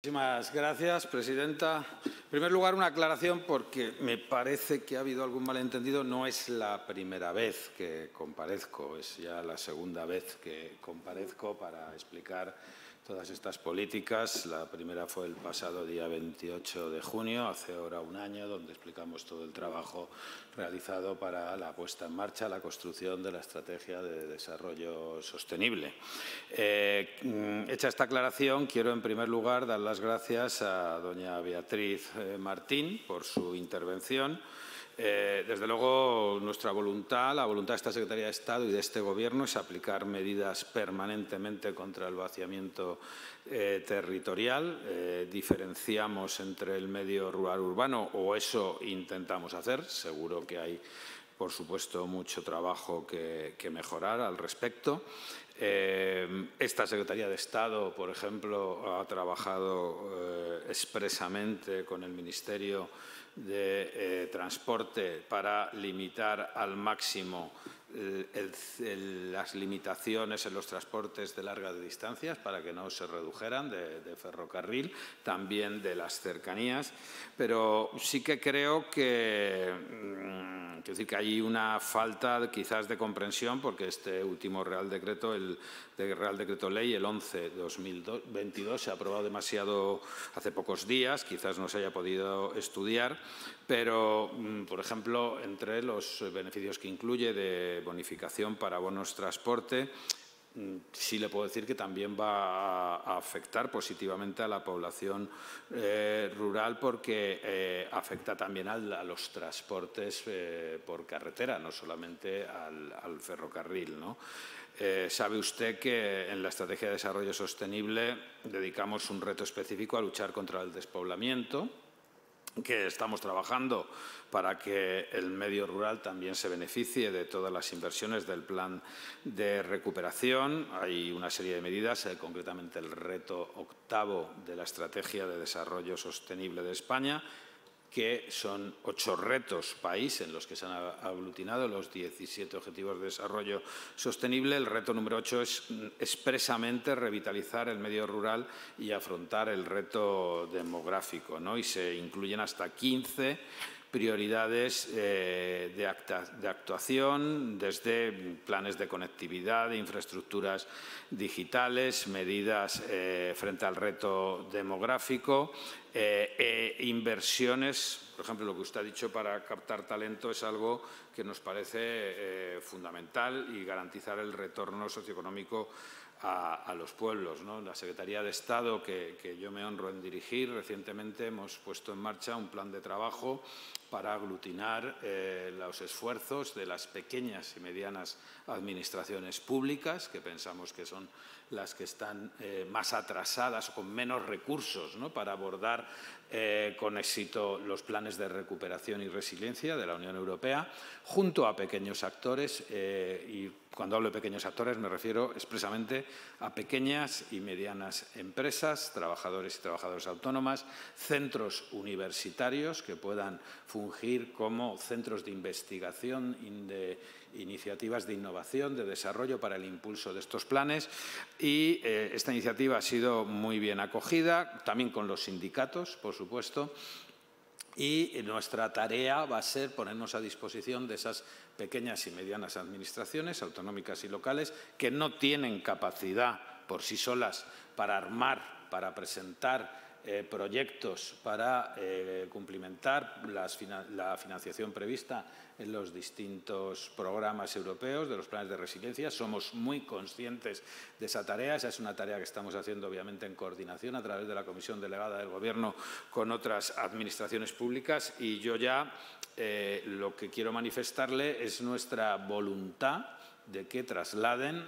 Muchísimas gracias, presidenta. En primer lugar, una aclaración porque me parece que ha habido algún malentendido. No es la primera vez que comparezco, es ya la segunda vez que comparezco para explicar todas estas políticas. La primera fue el pasado día 28 de junio, hace ahora un año, donde explicamos todo el trabajo realizado para la puesta en marcha, la construcción de la estrategia de desarrollo sostenible. Eh, hecha esta aclaración, quiero en primer lugar dar las gracias a doña Beatriz eh, Martín por su intervención. Eh, desde luego, nuestra voluntad, la voluntad de esta Secretaría de Estado y de este Gobierno es aplicar medidas permanentemente contra el vaciamiento eh, territorial. Eh, diferenciamos entre el medio rural urbano, o eso intentamos hacer. Seguro que hay, por supuesto, mucho trabajo que, mejorar al respecto. esta Secretaría de Estado, por ejemplo, ha trabajado expresamente con el Ministerio de eh, transporte para limitar al máximo las limitaciones en los transportes de largas distancias para que no se redujeran de, ferrocarril, también de las cercanías, pero sí que creo que, mm, decir, que hay una falta quizás de comprensión porque este último Real Decreto, el Real Decreto Ley, el 11 de 2022, se ha aprobado demasiado hace pocos días, quizás no se haya podido estudiar, pero, mm, por ejemplo, entre los beneficios que incluye de bonificación para bonos transporte, mm, sí le puedo decir que también va a afectar positivamente a la población eh, rural porque eh, afecta también a, los transportes eh, por carretera, no solamente al, ferrocarril. sabe usted que en la Estrategia de Desarrollo Sostenible dedicamos un reto específico a luchar contra el despoblamiento, que estamos trabajando para que el medio rural también se beneficie de todas las inversiones del plan de recuperación. Hay una serie de medidas, eh, concretamente el reto octavo de la Estrategia de Desarrollo Sostenible de España, que son ocho retos país en los que se han aglutinado los 17 Objetivos de Desarrollo Sostenible. El reto número ocho es mm, expresamente revitalizar el medio rural y afrontar el reto demográfico. ¿no? Y se incluyen hasta 15 prioridades eh, de, actuación, desde planes de conectividad, de infraestructuras digitales, medidas eh, frente al reto demográfico, e inversiones, por ejemplo, lo que usted ha dicho para captar talento es algo que nos parece fundamental y garantizar el retorno socioeconómico a, los pueblos. La Secretaría de Estado, que, que, yo me honro en dirigir, recientemente hemos puesto en marcha un plan de trabajo para aglutinar eh, los esfuerzos de las pequeñas y medianas administraciones públicas, que pensamos que son las que están eh, más atrasadas o con menos recursos ¿no? para abordar eh, con éxito los planes de recuperación y resiliencia de la Unión Europea, junto a pequeños actores y cuando hablo de pequeños actores me refiero expresamente a pequeñas y medianas empresas, trabajadores y trabajadoras autónomas, centros universitarios que puedan fungir como centros de investigación y de iniciativas de innovación, de desarrollo para el impulso de estos planes y eh, esta iniciativa ha sido muy bien acogida, también con los sindicatos, por supuesto, y nuestra tarea va a ser ponernos a disposición de esas pequeñas y medianas administraciones autonómicas y locales que no tienen capacidad por sí solas para armar, para presentar eh, proyectos para eh, cumplimentar la financiación prevista en los distintos programas europeos de los planes de resiliencia. Somos muy conscientes de esa tarea. Esa es una tarea que estamos haciendo, obviamente, en coordinación a través de la Comisión Delegada del Gobierno con otras administraciones públicas. Y yo ya eh, lo que quiero manifestarle es nuestra voluntad de que trasladen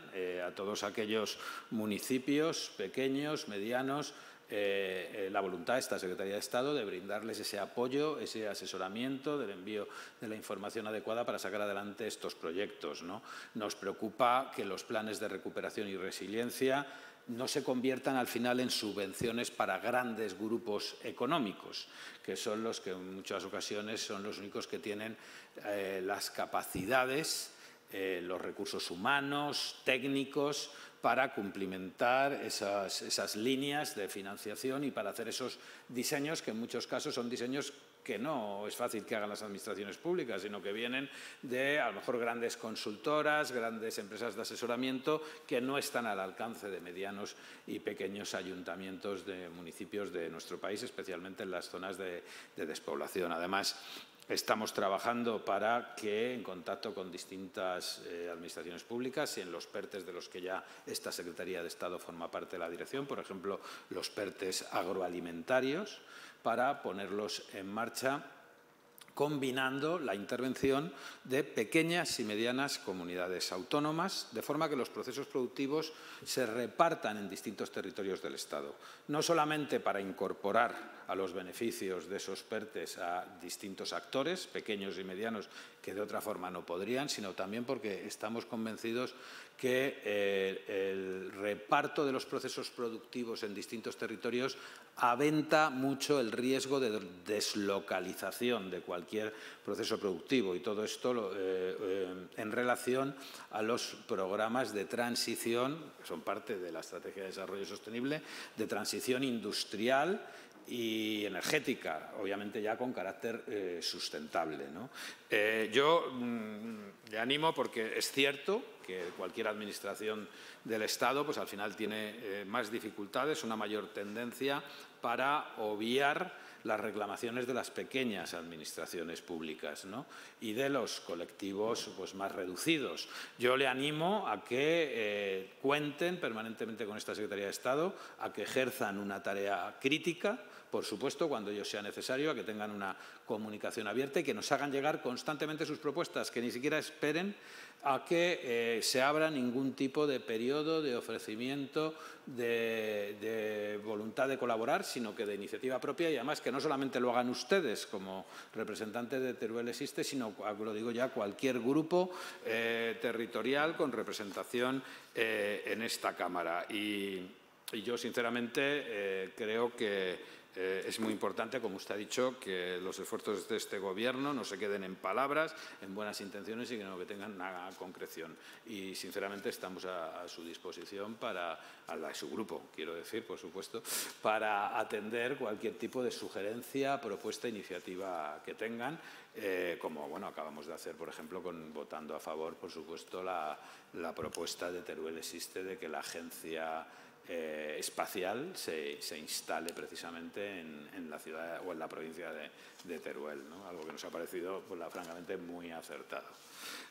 a todos aquellos municipios pequeños, medianos, eh, eh, la voluntad de esta Secretaría de Estado de brindarles ese apoyo, ese asesoramiento del envío de la información adecuada para sacar adelante estos proyectos. ¿no? Nos preocupa que los planes de recuperación y resiliencia no se conviertan al final en subvenciones para grandes grupos económicos, que son los que en muchas ocasiones son los únicos que tienen eh, las capacidades, los recursos humanos, técnicos, para cumplimentar esas, esas líneas de financiación y para hacer esos diseños que en muchos casos son diseños que no es fácil que hagan las administraciones públicas, sino que vienen de, a lo mejor, grandes consultoras, grandes empresas de asesoramiento que no están al alcance de medianos y pequeños ayuntamientos de municipios de nuestro país, especialmente en las zonas de, despoblación. Además, Estamos trabajando para que, en contacto con distintas eh, administraciones públicas y en los PERTES de los que ya esta Secretaría de Estado forma parte de la dirección, por ejemplo, los PERTES agroalimentarios, para ponerlos en marcha combinando la intervención de pequeñas y medianas comunidades autónomas, de forma que los procesos productivos se repartan en distintos territorios del Estado, no solamente para incorporar a los beneficios de esos PERTES a distintos actores, pequeños y medianos, que de otra forma no podrían, sino también porque estamos convencidos que eh, el reparto de los procesos productivos en distintos territorios aventa mucho el riesgo de deslocalización de cualquier proceso productivo. Y todo esto eh, eh, en relación a los programas de transición, que son parte de la Estrategia de Desarrollo Sostenible, de transición industrial y energética, obviamente ya con carácter eh, sustentable. yo mm, le animo porque es cierto que cualquier administración del Estado pues al final tiene más dificultades, una mayor tendencia para obviar las reclamaciones de las pequeñas administraciones públicas y de los colectivos pues, más reducidos. Yo le animo a que eh, cuenten permanentemente con esta Secretaría de Estado, a que ejerzan una tarea crítica, por supuesto, cuando ello sea necesario, a que tengan una comunicación abierta y que nos hagan llegar constantemente sus propuestas, que ni siquiera esperen a que eh, se abra ningún tipo de periodo de ofrecimiento de, voluntad de colaborar, sino que de iniciativa propia y además que no solamente lo hagan ustedes como representantes de Teruel Existe, sino, lo digo ya, cualquier grupo eh, territorial con representación eh, en esta Cámara. Y, y yo, sinceramente, creo que eh, es muy importante, como usted ha dicho, que los esfuerzos de este Gobierno no se queden en palabras, en buenas intenciones, y que tengan una concreción. Y, sinceramente, estamos a, su disposición para, a su grupo, quiero decir, por supuesto, para atender cualquier tipo de sugerencia, propuesta, iniciativa que tengan, eh, como bueno, acabamos de hacer, por ejemplo, con, votando a favor, por supuesto, la, la propuesta de Teruel Existe de que la agencia eh, espacial se, instale precisamente en, la ciudad o en la provincia de, Teruel, algo que nos ha parecido pues, francamente muy acertado.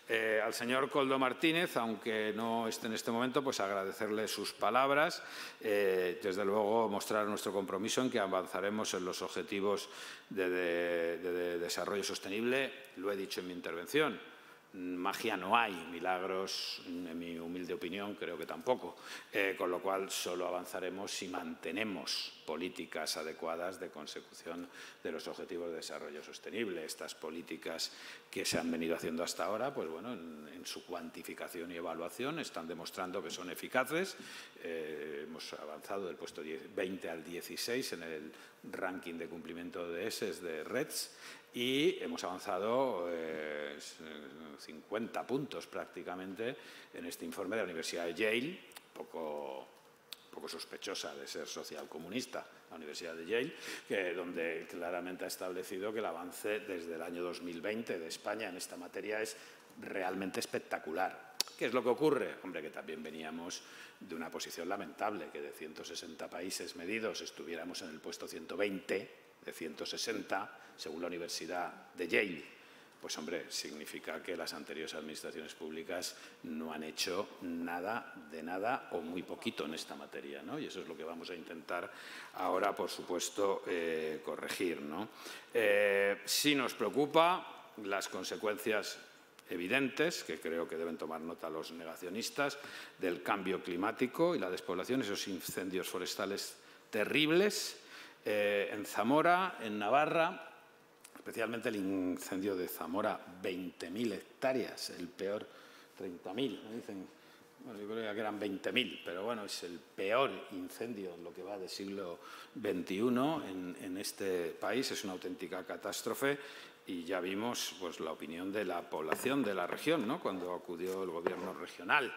Eh, al señor Coldo Martínez, aunque no esté en este momento, pues agradecerle sus palabras, eh, desde luego mostrar nuestro compromiso en que avanzaremos en los objetivos de desarrollo sostenible, lo he dicho en mi intervención, magia no hay, milagros, en mi humilde opinión, creo que tampoco. Eh, con lo cual, solo avanzaremos si mantenemos políticas adecuadas de consecución de los objetivos de desarrollo sostenible. Estas políticas que se han venido haciendo hasta ahora, pues bueno, en, su cuantificación y evaluación están demostrando que son eficaces. Eh, hemos avanzado del puesto 20 al 16 en el ranking de cumplimiento de ESES e de REDS y hemos avanzado 50 eh, puntos prácticamente en este informe de la Universidad de Yale, poco, poco sospechosa de ser socialcomunista, la Universidad de Yale, que, donde claramente ha establecido que el avance desde el año 2020 de España en esta materia es realmente espectacular. ¿Qué es lo que ocurre? Hombre, que también veníamos de una posición lamentable, que de 160 países medidos estuviéramos en el puesto 120 de 160 según la Universidad de Yale. Pues hombre, significa que las anteriores administraciones públicas no han hecho nada de nada o muy poquito en esta materia, ¿no? Y eso es lo que vamos a intentar ahora, por supuesto, eh, corregir, ¿no? Eh, sí nos preocupa las consecuencias evidentes, que creo que deben tomar nota los negacionistas, del cambio climático y la despoblación, esos incendios forestales terribles eh, en Zamora, en Navarra, especialmente el incendio de Zamora, 20.000 hectáreas, el peor 30.000, me dicen. Bueno, yo creo que eran 20.000, pero bueno, es el peor incendio en lo que va del siglo XXI en, en, este país, es una auténtica catástrofe y ya vimos pues, la opinión de la población de la región, ¿no? cuando acudió el gobierno regional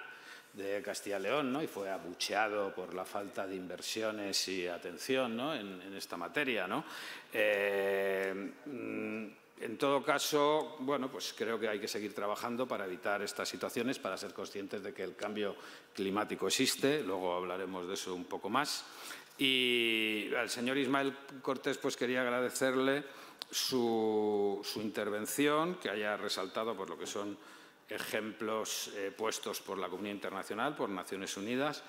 de Castilla y León ¿no? y fue abucheado por la falta de inversiones y atención ¿no? en, esta materia. ¿no? Eh, mm, en todo caso, bueno, pues creo que hay que seguir trabajando para evitar estas situaciones, para ser conscientes de que el cambio climático existe. Luego hablaremos de eso un poco más. Y al señor Ismael Cortés, pues quería agradecerle su, su intervención, que haya resaltado por lo que son ejemplos eh, puestos por la comunidad internacional, por Naciones Unidas,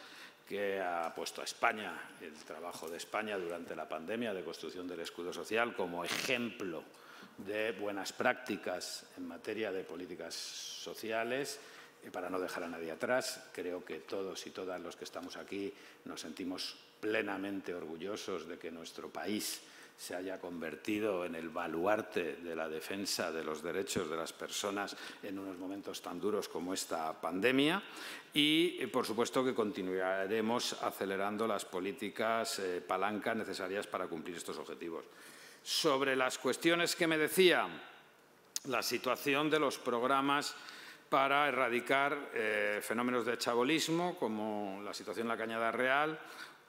que ha puesto a España, el trabajo de España durante la pandemia de construcción del escudo social, como ejemplo de buenas prácticas en materia de políticas sociales. Y para no dejar a nadie atrás, creo que todos y todas los que estamos aquí nos sentimos plenamente orgullosos de que nuestro país se haya convertido en el baluarte de la defensa de los derechos de las personas en unos momentos tan duros como esta pandemia y, por supuesto, que continuaremos acelerando las políticas eh, palancas necesarias para cumplir estos objetivos. Sobre las cuestiones que me decía, la situación de los programas para erradicar eh, fenómenos de chabolismo, como la situación en la Cañada Real,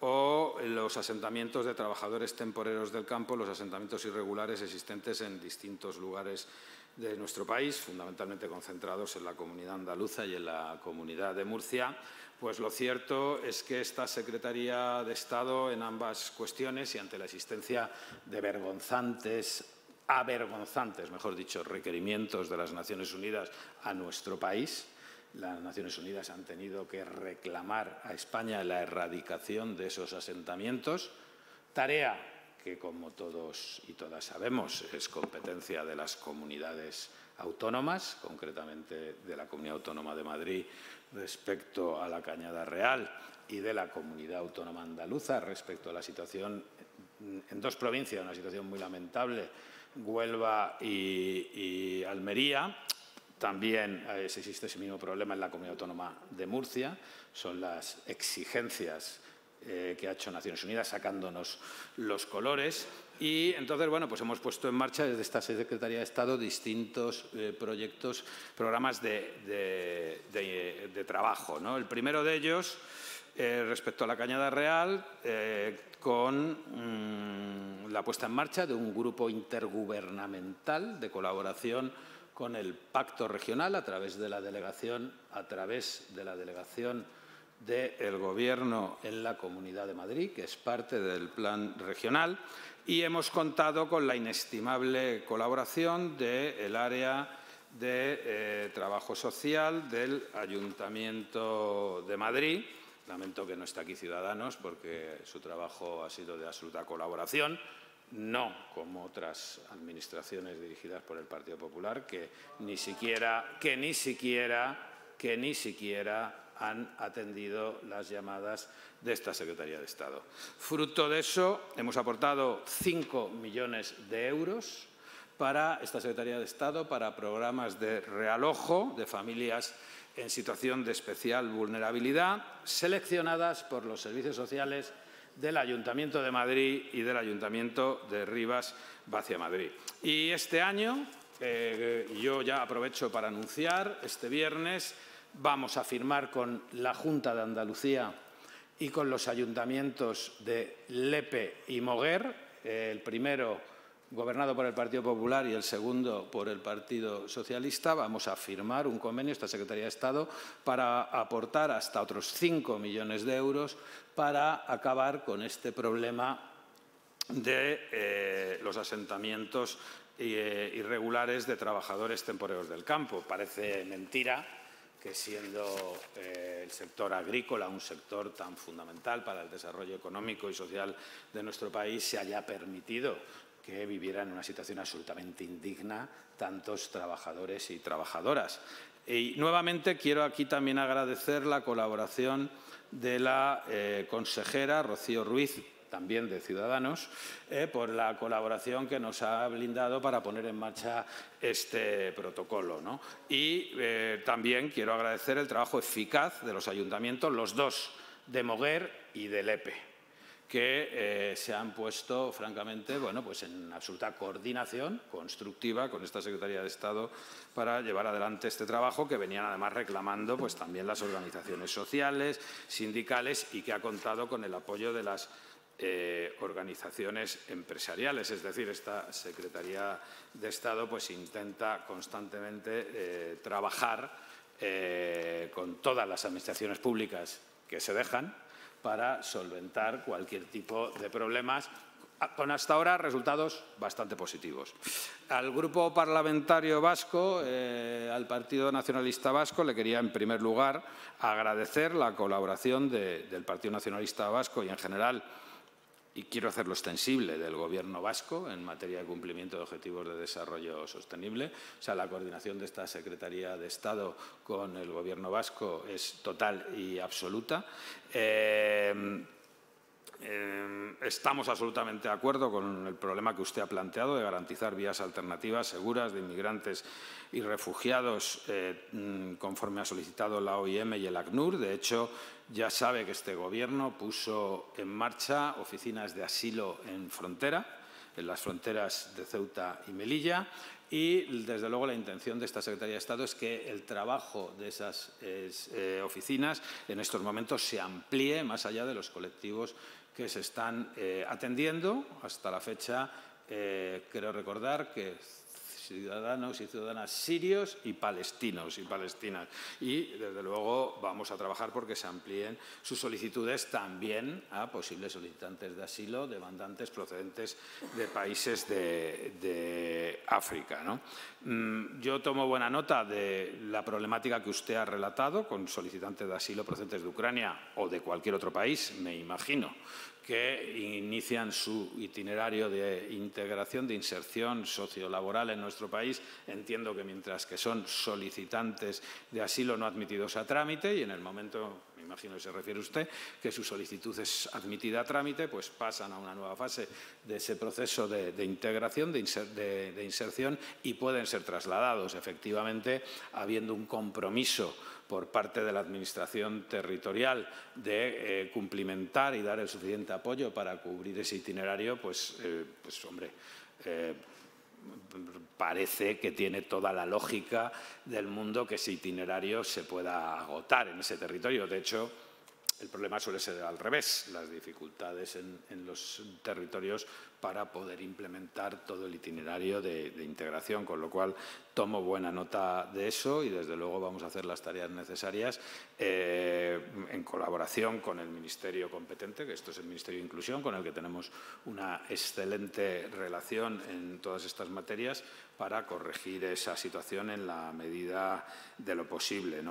o los asentamientos de trabajadores temporeros del campo, los asentamientos irregulares existentes en distintos lugares de nuestro país, fundamentalmente concentrados en la comunidad andaluza y en la comunidad de Murcia, pues lo cierto es que esta Secretaría de Estado en ambas cuestiones y ante la existencia de vergonzantes, avergonzantes, mejor dicho, requerimientos de las Naciones Unidas a nuestro país, las Naciones Unidas han tenido que reclamar a España la erradicación de esos asentamientos, tarea que, como todos y todas sabemos, es competencia de las comunidades autónomas, concretamente de la Comunidad Autónoma de Madrid respecto a la Cañada Real y de la Comunidad Autónoma Andaluza respecto a la situación en dos provincias, una situación muy lamentable, Huelva y, Almería, también eh, existe ese mismo problema en la Comunidad Autónoma de Murcia. Son las exigencias eh, que ha hecho Naciones Unidas sacándonos los colores. Y entonces, bueno, pues hemos puesto en marcha desde esta Secretaría de Estado distintos eh, proyectos, programas de, trabajo. El primero de ellos, respecto a la Cañada Real, con mm, la puesta en marcha de un grupo intergubernamental de colaboración con el pacto regional a través de la delegación, a través de la delegación del Gobierno en la Comunidad de Madrid, que es parte del plan regional, y hemos contado con la inestimable colaboración del área de eh, trabajo social del Ayuntamiento de Madrid. Lamento que no esté aquí Ciudadanos porque su trabajo ha sido de absoluta colaboración no como otras administraciones dirigidas por el Partido Popular que ni siquiera, que ni siquiera, que ni siquiera han atendido las llamadas de esta Secretaría de Estado. Fruto de eso, hemos aportado 5 millones de euros para esta Secretaría de Estado, para programas de realojo de familias en situación de especial vulnerabilidad, seleccionadas por los servicios sociales del Ayuntamiento de Madrid y del Ayuntamiento de Rivas Vacia Madrid. Y este año, eh, yo ya aprovecho para anunciar, este viernes vamos a firmar con la Junta de Andalucía y con los ayuntamientos de Lepe y Moguer, el primero gobernado por el Partido Popular y el segundo por el Partido Socialista, vamos a firmar un convenio, esta Secretaría de Estado, para aportar hasta otros 5 millones de euros para acabar con este problema de eh, los asentamientos eh, irregulares de trabajadores temporeros del campo. Parece mentira que siendo eh, el sector agrícola un sector tan fundamental para el desarrollo económico y social de nuestro país se haya permitido que vivieran en una situación absolutamente indigna tantos trabajadores y trabajadoras. Y nuevamente quiero aquí también agradecer la colaboración de la eh, consejera Rocío Ruiz, también de Ciudadanos, eh, por la colaboración que nos ha blindado para poner en marcha este protocolo. Y eh, también quiero agradecer el trabajo eficaz de los ayuntamientos, los dos, de Moguer y de Lepe que eh, se han puesto, francamente, bueno, pues en absoluta coordinación constructiva con esta Secretaría de Estado para llevar adelante este trabajo que venían además reclamando pues, también las organizaciones sociales, sindicales y que ha contado con el apoyo de las eh, organizaciones empresariales. Es decir, esta Secretaría de Estado pues, intenta constantemente eh, trabajar con todas las administraciones públicas que se dejan para solventar cualquier tipo de problemas con hasta ahora resultados bastante positivos. Al Grupo Parlamentario Vasco, eh, al Partido Nacionalista Vasco, le quería en primer lugar agradecer la colaboración del Partido Nacionalista Vasco y en general y quiero hacerlo extensible del Gobierno vasco en materia de cumplimiento de objetivos de desarrollo sostenible. O sea, la coordinación de esta Secretaría de Estado con el Gobierno vasco es total y absoluta. Eh, eh, estamos absolutamente de acuerdo con el problema que usted ha planteado de garantizar vías alternativas seguras de inmigrantes y refugiados eh, mm, conforme ha solicitado la OIM y el ACNUR. De hecho, ya sabe que este Gobierno puso en marcha oficinas de asilo en frontera, en las fronteras de Ceuta y Melilla, y, desde luego, la intención de esta Secretaría de Estado es que el trabajo de esas eh, oficinas en estos momentos se amplíe más allá de los colectivos que se están eh, atendiendo. Hasta la fecha, eh, quiero recordar que ciudadanos y ciudadanas sirios y palestinos y palestinas. Y, desde luego, vamos a trabajar porque se amplíen sus solicitudes también a posibles solicitantes de asilo, demandantes procedentes de países de, África. Mm, yo tomo buena nota de la problemática que usted ha relatado con solicitantes de asilo procedentes de Ucrania o de cualquier otro país, me imagino, que inician su itinerario de integración, de inserción sociolaboral en nuestro país. Entiendo que mientras que son solicitantes de asilo no admitidos a trámite y en el momento, me imagino que se refiere usted, que su solicitud es admitida a trámite, pues pasan a una nueva fase de ese proceso de, integración, de, de inserción y pueden ser trasladados efectivamente habiendo un compromiso por parte de la Administración territorial de eh, cumplimentar y dar el suficiente apoyo para cubrir ese itinerario, pues, eh, pues hombre, eh, parece que tiene toda la lógica del mundo que ese itinerario se pueda agotar en ese territorio. De hecho, el problema suele ser al revés, las dificultades en, los territorios para poder implementar todo el itinerario de, integración, con lo cual tomo buena nota de eso y desde luego vamos a hacer las tareas necesarias eh, en colaboración con el Ministerio competente, que esto es el Ministerio de Inclusión, con el que tenemos una excelente relación en todas estas materias para corregir esa situación en la medida de lo posible.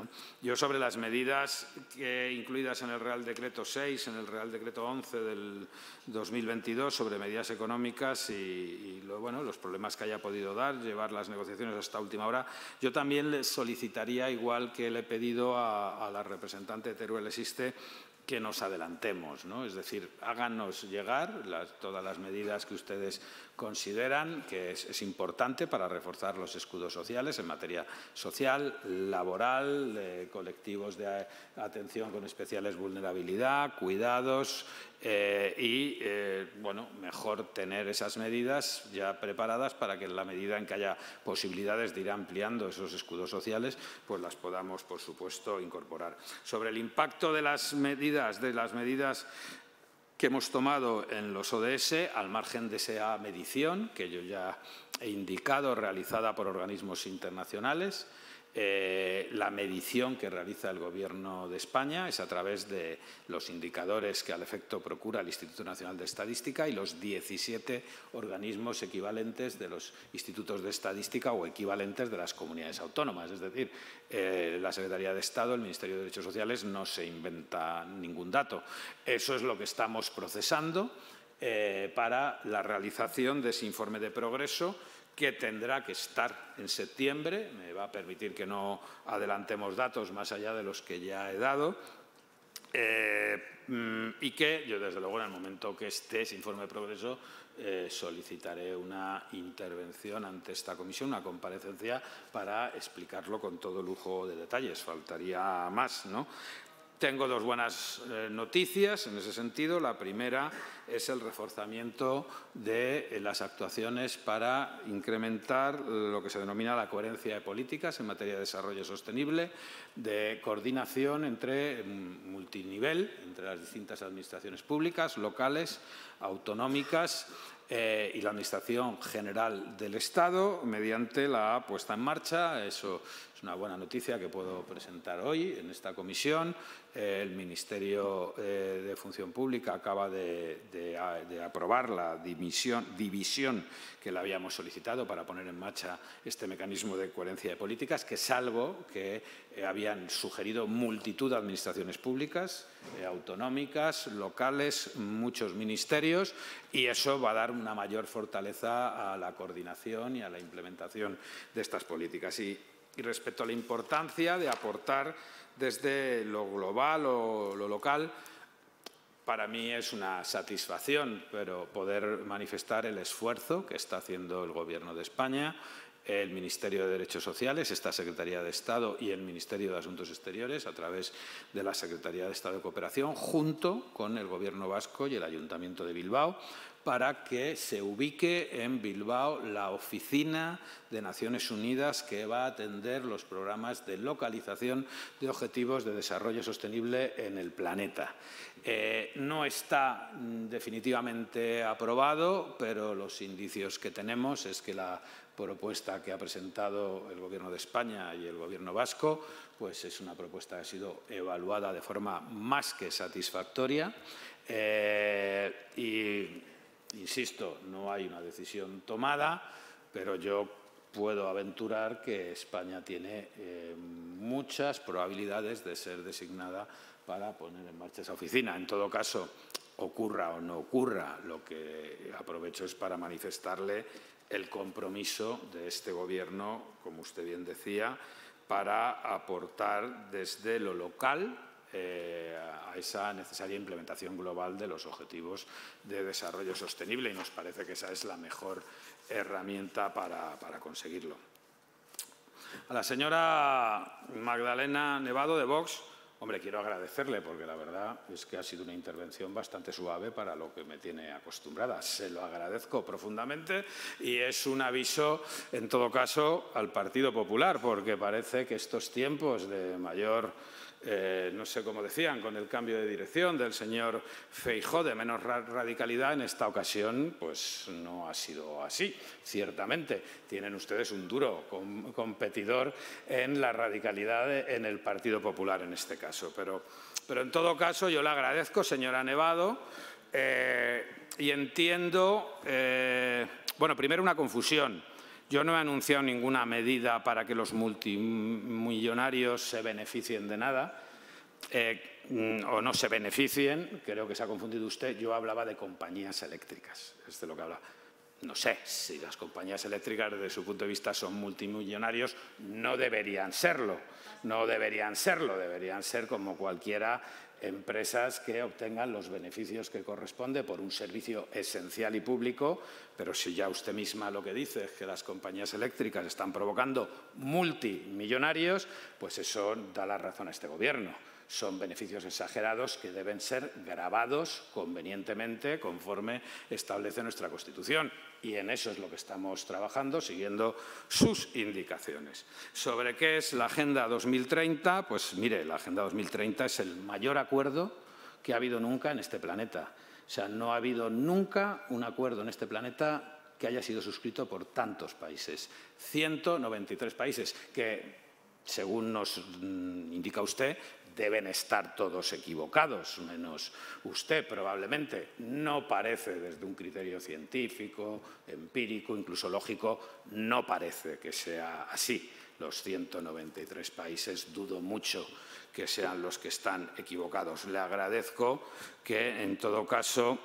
Yo sobre las medidas incluidas en el Real Decreto 6, en el Real Decreto 11 del 2022 sobre medidas económicas y, los problemas que haya podido dar, llevar las negociaciones hasta última hora, yo también le solicitaría, igual que le he pedido a, la representante de Teruel Existe, que nos adelantemos, es decir, háganos llegar todas las medidas que ustedes consideran que es, importante para reforzar los escudos sociales en materia social, laboral, colectivos de atención con especiales vulnerabilidad, cuidados eh, y, eh, bueno, mejor tener esas medidas ya preparadas para que en la medida en que haya posibilidades de ir ampliando esos escudos sociales, pues las podamos, por supuesto, incorporar. Sobre el impacto de las medidas, de las medidas que hemos tomado en los ODS, al margen de esa medición que yo ya he indicado, realizada por organismos internacionales, eh, la medición que realiza el Gobierno de España es a través de los indicadores que al efecto procura el Instituto Nacional de Estadística y los 17 organismos equivalentes de los institutos de estadística o equivalentes de las comunidades autónomas. Es decir, eh, la Secretaría de Estado, el Ministerio de Derechos Sociales no se inventa ningún dato. Eso es lo que estamos procesando eh, para la realización de ese informe de progreso que tendrá que estar en septiembre, me va a permitir que no adelantemos datos más allá de los que ya he dado, eh, mm, y que yo desde luego en el momento que esté ese informe de progreso eh, solicitaré una intervención ante esta comisión, una comparecencia para explicarlo con todo lujo de detalles, faltaría más. ¿no? tengo dos buenas eh, noticias en ese sentido. La primera es el reforzamiento de eh, las actuaciones para incrementar lo que se denomina la coherencia de políticas en materia de desarrollo sostenible, de coordinación entre mm, multinivel, entre las distintas administraciones públicas, locales, autonómicas eh, y la Administración General del Estado mediante la puesta en marcha, eso una buena noticia que puedo presentar hoy en esta comisión. el Ministerio eh, de Función Pública acaba de, aprobar la división, división, que le habíamos solicitado para poner en marcha este mecanismo de coherencia de políticas, que es algo que eh, habían sugerido multitud de administraciones públicas, eh, autonómicas, locales, muchos ministerios, y eso va a dar una mayor fortaleza a la coordinación y a la implementación de estas políticas. Y y respecto a la importancia de aportar desde lo global o lo local, para mí es una satisfacción, pero poder manifestar el esfuerzo que está haciendo el Gobierno de España, el Ministerio de Derechos Sociales, esta Secretaría de Estado y el Ministerio de Asuntos Exteriores a través de la Secretaría de Estado de Cooperación, junto con el Gobierno vasco y el Ayuntamiento de Bilbao, para que se ubique en Bilbao la oficina de Naciones Unidas que va a atender los programas de localización de objetivos de desarrollo sostenible en el planeta. Eh, no está mm, definitivamente aprobado, pero los indicios que tenemos es que la propuesta que ha presentado el Gobierno de España y el Gobierno vasco pues es una propuesta que ha sido evaluada de forma más que satisfactoria eh, y Insisto, no hay una decisión tomada, pero yo puedo aventurar que España tiene eh, muchas probabilidades de ser designada para poner en marcha esa oficina. En todo caso, ocurra o no ocurra, lo que aprovecho es para manifestarle el compromiso de este Gobierno, como usted bien decía, para aportar desde lo local eh, a esa necesaria implementación global de los objetivos de desarrollo sostenible y nos parece que esa es la mejor herramienta para, conseguirlo. A la señora Magdalena Nevado de Vox, Hombre, quiero agradecerle porque la verdad es que ha sido una intervención bastante suave para lo que me tiene acostumbrada. Se lo agradezco profundamente y es un aviso, en todo caso, al Partido Popular, porque parece que estos tiempos de mayor eh, no sé cómo decían, con el cambio de dirección del señor Feijó de menos radicalidad, en esta ocasión pues no ha sido así, ciertamente. Tienen ustedes un duro competidor en la radicalidad en el Partido Popular en este caso. Pero, en todo caso yo le agradezco, señora Nevado, eh, y entiendo, eh, bueno, primero una confusión. Yo no he anunciado ninguna medida para que los multimillonarios se beneficien de nada eh, o no se beneficien. Creo que se ha confundido usted. Yo hablaba de compañías eléctricas. Es de lo que hablaba. No sé si las compañías eléctricas, desde su punto de vista, son multimillonarios. No deberían serlo. No deberían serlo. Deberían ser como cualquiera empresas que obtengan los beneficios que corresponde por un servicio esencial y público, pero si ya usted misma lo que dice es que las compañías eléctricas están provocando multimillonarios, pues eso da la razón a este Gobierno son beneficios exagerados que deben ser grabados convenientemente conforme establece nuestra Constitución. Y en eso es lo que estamos trabajando, siguiendo sus indicaciones. ¿Sobre qué es la Agenda 2030? Pues mire, la Agenda 2030 es el mayor acuerdo que ha habido nunca en este planeta. O sea, no ha habido nunca un acuerdo en este planeta que haya sido suscrito por tantos países. 193 países que según nos mm, indica usted, deben estar todos equivocados, menos usted probablemente. No parece desde un criterio científico, empírico, incluso lógico, no parece que sea así. Los 193 países dudo mucho que sean los que están equivocados. Le agradezco que, en todo caso,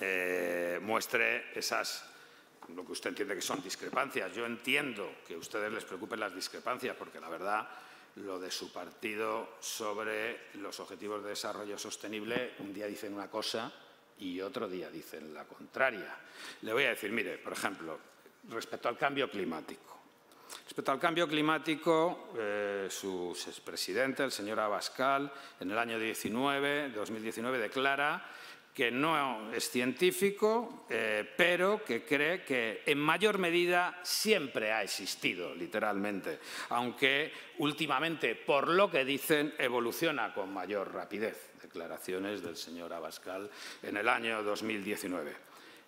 eh, muestre esas lo que usted entiende que son discrepancias. Yo entiendo que a ustedes les preocupen las discrepancias, porque la verdad lo de su partido sobre los objetivos de desarrollo sostenible, un día dicen una cosa y otro día dicen la contraria. Le voy a decir, mire, por ejemplo, respecto al cambio climático, Respecto al cambio climático, eh, su expresidente, el señor Abascal, en el año 19, 2019 declara que no es científico, eh, pero que cree que en mayor medida siempre ha existido, literalmente, aunque últimamente, por lo que dicen, evoluciona con mayor rapidez. Declaraciones del señor Abascal en el año 2019.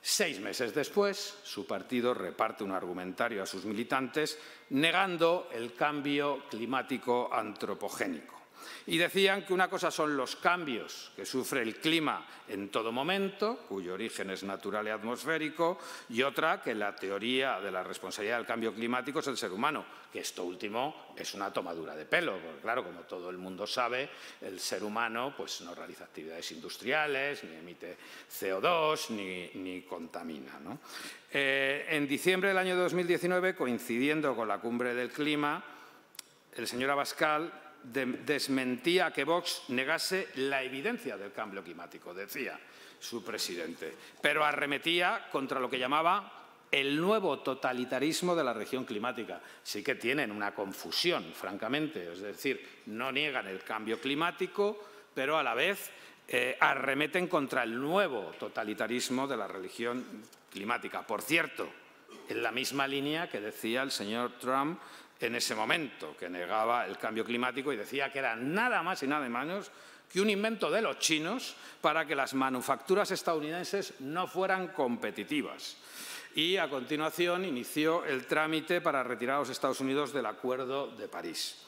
Seis meses después, su partido reparte un argumentario a sus militantes negando el cambio climático antropogénico y decían que una cosa son los cambios que sufre el clima en todo momento, cuyo origen es natural y atmosférico, y otra que la teoría de la responsabilidad del cambio climático es el ser humano, que esto último es una tomadura de pelo, porque claro, como todo el mundo sabe, el ser humano pues, no realiza actividades industriales, ni emite CO2, ni, contamina. Eh, en diciembre del año 2019, coincidiendo con la cumbre del clima, el señor Abascal desmentía que Vox negase la evidencia del cambio climático, decía su presidente, pero arremetía contra lo que llamaba el nuevo totalitarismo de la región climática. Sí que tienen una confusión, francamente, es decir, no niegan el cambio climático, pero a la vez eh, arremeten contra el nuevo totalitarismo de la religión climática. Por cierto, en la misma línea que decía el señor Trump en ese momento, que negaba el cambio climático y decía que era nada más y nada menos que un invento de los chinos para que las manufacturas estadounidenses no fueran competitivas. Y a continuación inició el trámite para retirar a los Estados Unidos del Acuerdo de París.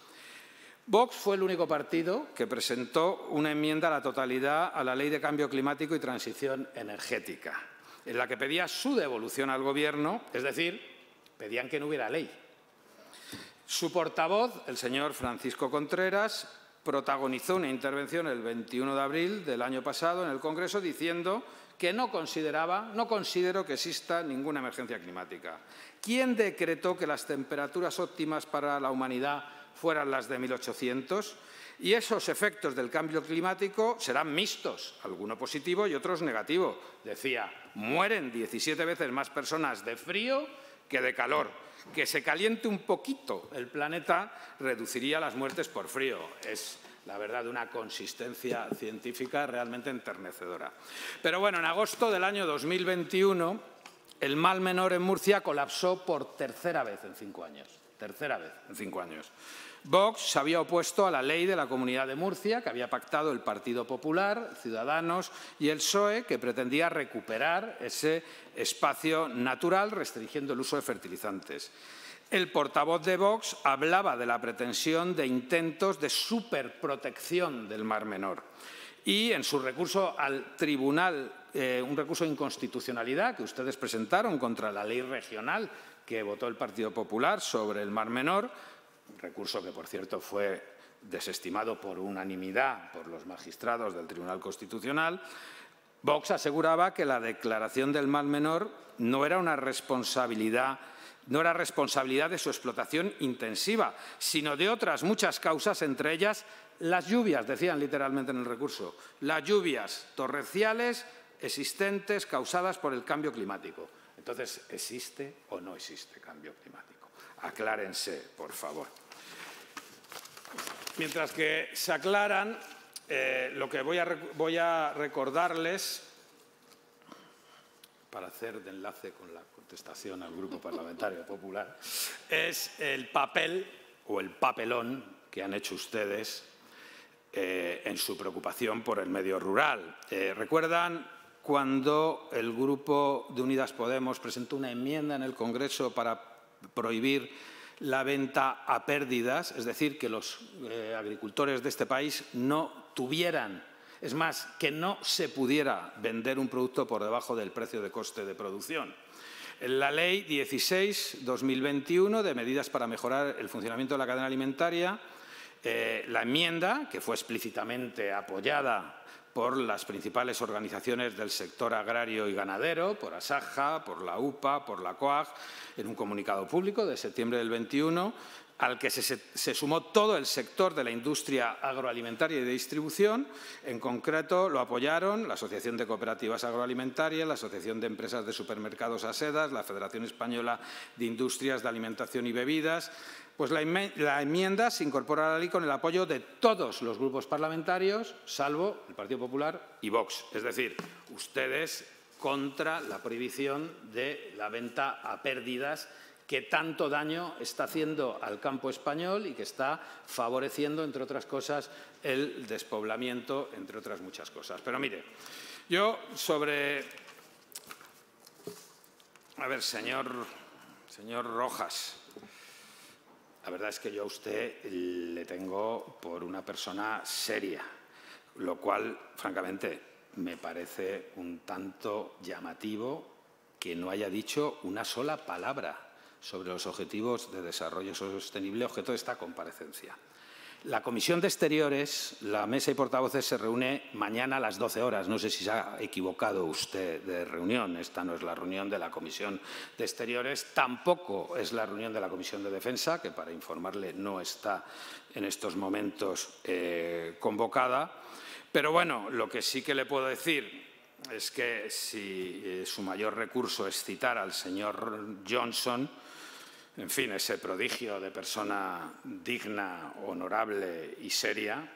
Vox fue el único partido que presentó una enmienda a la totalidad a la Ley de Cambio Climático y Transición Energética, en la que pedía su devolución al Gobierno, es decir, pedían que no hubiera ley, su portavoz, el señor Francisco Contreras, protagonizó una intervención el 21 de abril del año pasado en el Congreso diciendo que no consideraba, no considero que exista ninguna emergencia climática. ¿Quién decretó que las temperaturas óptimas para la humanidad fueran las de 1800? Y esos efectos del cambio climático serán mixtos, alguno positivo y otros negativo. Decía, mueren 17 veces más personas de frío que de calor que se caliente un poquito el planeta reduciría las muertes por frío. Es la verdad, una consistencia científica realmente enternecedora. Pero bueno, en agosto del año 2021, el mal menor en Murcia colapsó por tercera vez en cinco años. Tercera vez en cinco años. Vox se había opuesto a la ley de la Comunidad de Murcia que había pactado el Partido Popular, Ciudadanos y el PSOE, que pretendía recuperar ese espacio natural restringiendo el uso de fertilizantes. El portavoz de Vox hablaba de la pretensión de intentos de superprotección del Mar Menor y en su recurso al tribunal, eh, un recurso de inconstitucionalidad que ustedes presentaron contra la ley regional que votó el Partido Popular sobre el Mar Menor, recurso que, por cierto, fue desestimado por unanimidad por los magistrados del Tribunal Constitucional, Vox aseguraba que la declaración del mal menor no era una responsabilidad no era responsabilidad de su explotación intensiva, sino de otras muchas causas, entre ellas las lluvias, decían literalmente en el recurso, las lluvias torrenciales existentes causadas por el cambio climático. Entonces, ¿existe o no existe cambio climático? Aclárense, por favor. Mientras que se aclaran, eh, lo que voy a, recordarles, para hacer de enlace con la contestación al Grupo Parlamentario Popular, es el papel o el papelón que han hecho ustedes eh, en su preocupación por el medio rural. Eh, ¿Recuerdan cuando el Grupo de Unidas Podemos presentó una enmienda en el Congreso para prohibir la venta a pérdidas, es decir, que los eh, agricultores de este país no tuvieran, es más, que no se pudiera vender un producto por debajo del precio de coste de producción. La Ley 16-2021 de medidas para mejorar el funcionamiento de la cadena alimentaria, eh, la enmienda, que fue explícitamente apoyada por las principales organizaciones del sector agrario y ganadero, por ASAJA, por la UPA, por la COAG, en un comunicado público de septiembre del 21, al que se, sumó todo el sector de la industria agroalimentaria y de distribución. En concreto, lo apoyaron la Asociación de Cooperativas Agroalimentarias, la Asociación de Empresas de Supermercados Asedas, la Federación Española de Industrias de Alimentación y Bebidas. Pues la, enmienda se incorpora a la ley con el apoyo de todos los grupos parlamentarios, salvo el Partido Popular y Vox. Es decir, ustedes contra la prohibición de la venta a pérdidas que tanto daño está haciendo al campo español y que está favoreciendo, entre otras cosas, el despoblamiento, entre otras muchas cosas. Pero mire, yo sobre... A ver, señor, señor Rojas, la verdad es que yo a usted le tengo por una persona seria, lo cual, francamente, me parece un tanto llamativo que no haya dicho una sola palabra sobre los objetivos de desarrollo sostenible, objeto de esta comparecencia. La Comisión de Exteriores, la mesa y portavoces, se reúne mañana a las 12 horas. No sé si se ha equivocado usted de reunión. Esta no es la reunión de la Comisión de Exteriores, tampoco es la reunión de la Comisión de Defensa, que para informarle no está en estos momentos eh, convocada. Pero bueno, lo que sí que le puedo decir es que si eh, su mayor recurso es citar al señor Johnson, en fin, ese prodigio de persona digna, honorable y seria,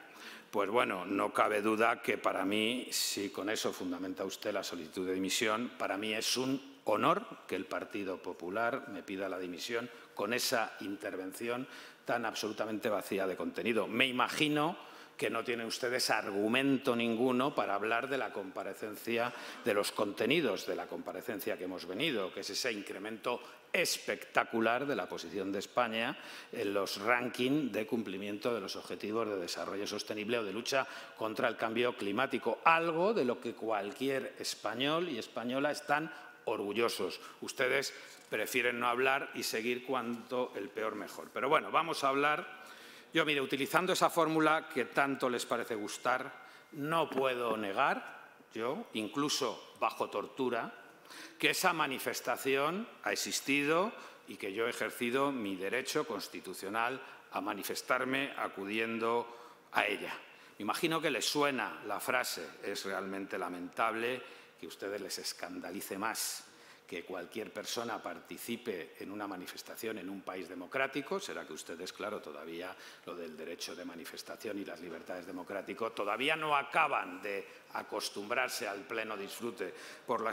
pues bueno, no cabe duda que para mí, si con eso fundamenta usted la solicitud de dimisión, para mí es un honor que el Partido Popular me pida la dimisión con esa intervención tan absolutamente vacía de contenido. Me imagino que no tienen ustedes argumento ninguno para hablar de la comparecencia, de los contenidos de la comparecencia que hemos venido, que es ese incremento espectacular de la posición de España en los rankings de cumplimiento de los objetivos de desarrollo sostenible o de lucha contra el cambio climático, algo de lo que cualquier español y española están orgullosos. Ustedes prefieren no hablar y seguir cuanto el peor mejor. Pero bueno, vamos a hablar yo, mire, utilizando esa fórmula que tanto les parece gustar, no puedo negar, yo, incluso bajo tortura, que esa manifestación ha existido y que yo he ejercido mi derecho constitucional a manifestarme acudiendo a ella. Me imagino que les suena la frase, es realmente lamentable que ustedes les escandalice más que cualquier persona participe en una manifestación en un país democrático, será que ustedes, claro, todavía lo del derecho de manifestación y las libertades democráticas todavía no acaban de acostumbrarse al pleno disfrute por,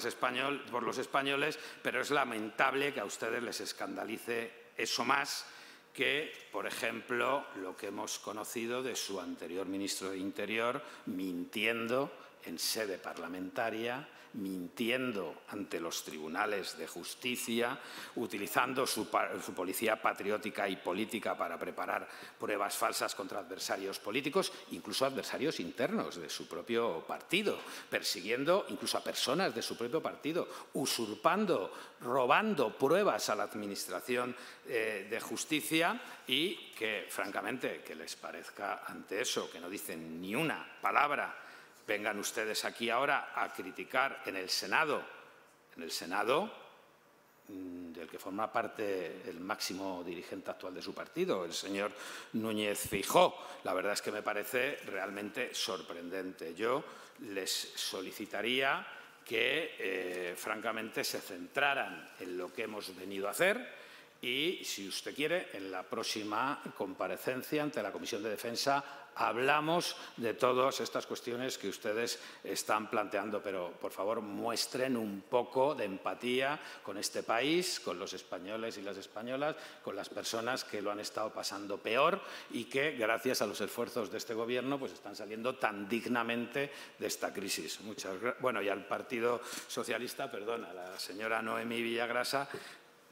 por los españoles, pero es lamentable que a ustedes les escandalice eso más que, por ejemplo, lo que hemos conocido de su anterior ministro de Interior mintiendo en sede parlamentaria, mintiendo ante los tribunales de justicia, utilizando su, policía patriótica y política para preparar pruebas falsas contra adversarios políticos, incluso adversarios internos de su propio partido, persiguiendo incluso a personas de su propio partido, usurpando, robando pruebas a la Administración eh, de Justicia y que, francamente, que les parezca ante eso, que no dicen ni una palabra vengan ustedes aquí ahora a criticar en el Senado, en el Senado mm, del que forma parte el máximo dirigente actual de su partido, el señor Núñez Fijó. La verdad es que me parece realmente sorprendente. Yo les solicitaría que, eh, francamente, se centraran en lo que hemos venido a hacer y, si usted quiere, en la próxima comparecencia ante la Comisión de Defensa hablamos de todas estas cuestiones que ustedes están planteando, pero por favor muestren un poco de empatía con este país, con los españoles y las españolas, con las personas que lo han estado pasando peor y que, gracias a los esfuerzos de este Gobierno, pues están saliendo tan dignamente de esta crisis. Muchas bueno, y al Partido Socialista, perdón, a la señora Noemí Villagrasa,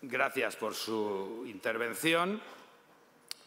gracias por su intervención.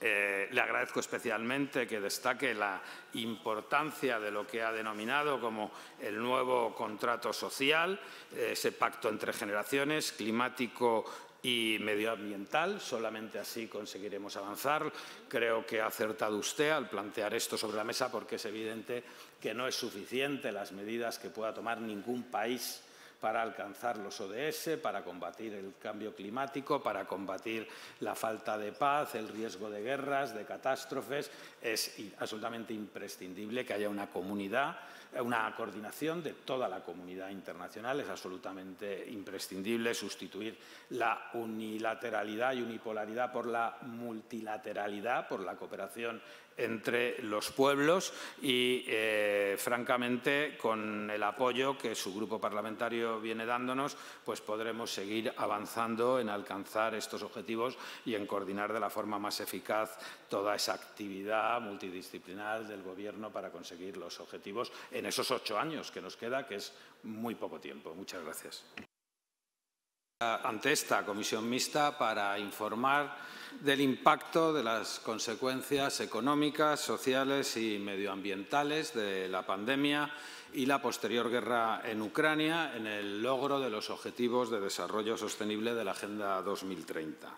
Eh, le agradezco especialmente que destaque la importancia de lo que ha denominado como el nuevo contrato social, eh, ese pacto entre generaciones, climático y medioambiental. Solamente así conseguiremos avanzar. Creo que ha acertado usted al plantear esto sobre la mesa porque es evidente que no es suficiente las medidas que pueda tomar ningún país para alcanzar los ODS, para combatir el cambio climático, para combatir la falta de paz, el riesgo de guerras, de catástrofes. Es absolutamente imprescindible que haya una comunidad una coordinación de toda la comunidad internacional. Es absolutamente imprescindible sustituir la unilateralidad y unipolaridad por la multilateralidad, por la cooperación entre los pueblos y, eh, francamente, con el apoyo que su grupo parlamentario viene dándonos, pues podremos seguir avanzando en alcanzar estos objetivos y en coordinar de la forma más eficaz toda esa actividad multidisciplinar del Gobierno para conseguir los objetivos en esos ocho años que nos queda, que es muy poco tiempo. Muchas gracias. Ante esta comisión mixta para informar del impacto de las consecuencias económicas, sociales y medioambientales de la pandemia y la posterior guerra en Ucrania en el logro de los objetivos de desarrollo sostenible de la Agenda 2030.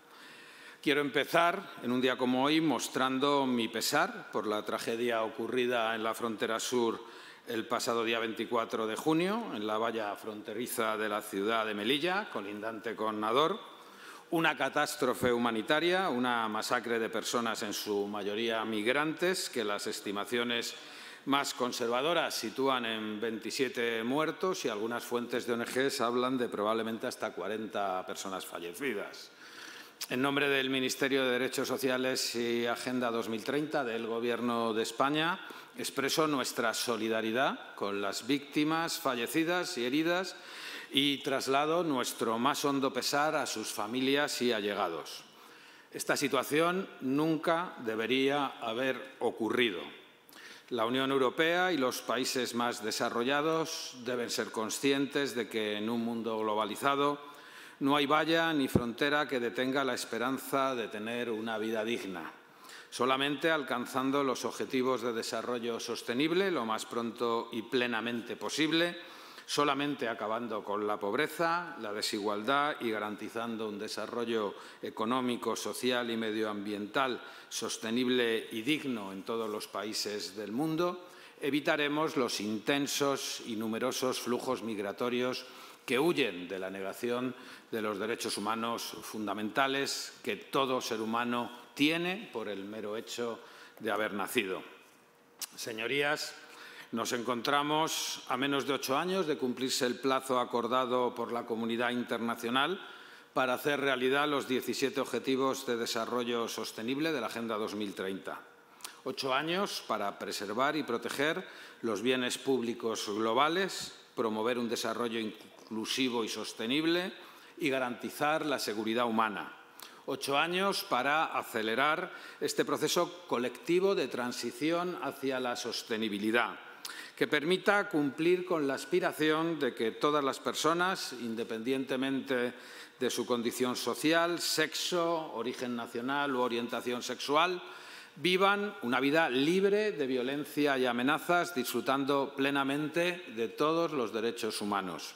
Quiero empezar, en un día como hoy, mostrando mi pesar por la tragedia ocurrida en la frontera sur el pasado día 24 de junio, en la valla fronteriza de la ciudad de Melilla, colindante con Nador, una catástrofe humanitaria, una masacre de personas, en su mayoría migrantes, que las estimaciones más conservadoras sitúan en 27 muertos y algunas fuentes de ONGs hablan de probablemente hasta 40 personas fallecidas. En nombre del Ministerio de Derechos Sociales y Agenda 2030 del Gobierno de España, expreso nuestra solidaridad con las víctimas fallecidas y heridas y traslado nuestro más hondo pesar a sus familias y allegados. Esta situación nunca debería haber ocurrido. La Unión Europea y los países más desarrollados deben ser conscientes de que en un mundo globalizado no hay valla ni frontera que detenga la esperanza de tener una vida digna. Solamente alcanzando los objetivos de desarrollo sostenible lo más pronto y plenamente posible solamente acabando con la pobreza, la desigualdad y garantizando un desarrollo económico, social y medioambiental sostenible y digno en todos los países del mundo, evitaremos los intensos y numerosos flujos migratorios que huyen de la negación de los derechos humanos fundamentales que todo ser humano tiene por el mero hecho de haber nacido. Señorías, nos encontramos a menos de ocho años de cumplirse el plazo acordado por la comunidad internacional para hacer realidad los 17 Objetivos de Desarrollo Sostenible de la Agenda 2030. Ocho años para preservar y proteger los bienes públicos globales, promover un desarrollo inclusivo y sostenible y garantizar la seguridad humana. Ocho años para acelerar este proceso colectivo de transición hacia la sostenibilidad que permita cumplir con la aspiración de que todas las personas, independientemente de su condición social, sexo, origen nacional u orientación sexual, vivan una vida libre de violencia y amenazas, disfrutando plenamente de todos los derechos humanos.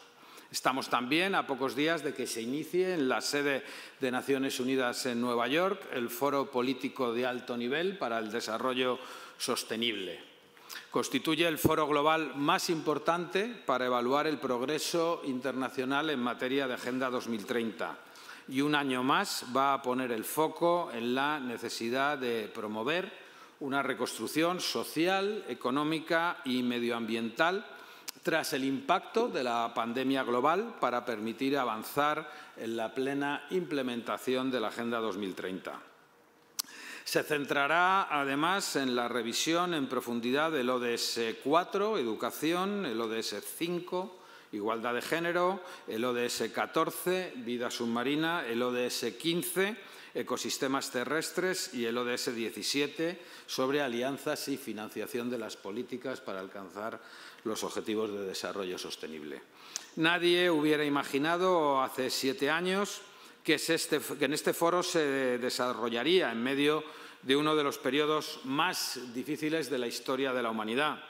Estamos también a pocos días de que se inicie en la sede de Naciones Unidas en Nueva York el Foro Político de Alto Nivel para el Desarrollo Sostenible. Constituye el foro global más importante para evaluar el progreso internacional en materia de Agenda 2030 y un año más va a poner el foco en la necesidad de promover una reconstrucción social, económica y medioambiental tras el impacto de la pandemia global para permitir avanzar en la plena implementación de la Agenda 2030. Se centrará además en la revisión en profundidad del ODS 4, Educación, el ODS 5, Igualdad de Género, el ODS 14, Vida Submarina, el ODS 15, Ecosistemas Terrestres y el ODS 17 sobre alianzas y financiación de las políticas para alcanzar los objetivos de desarrollo sostenible. Nadie hubiera imaginado hace siete años que, este, en este foro se desarrollaría en medio de uno de los periodos más difíciles de la historia de la humanidad.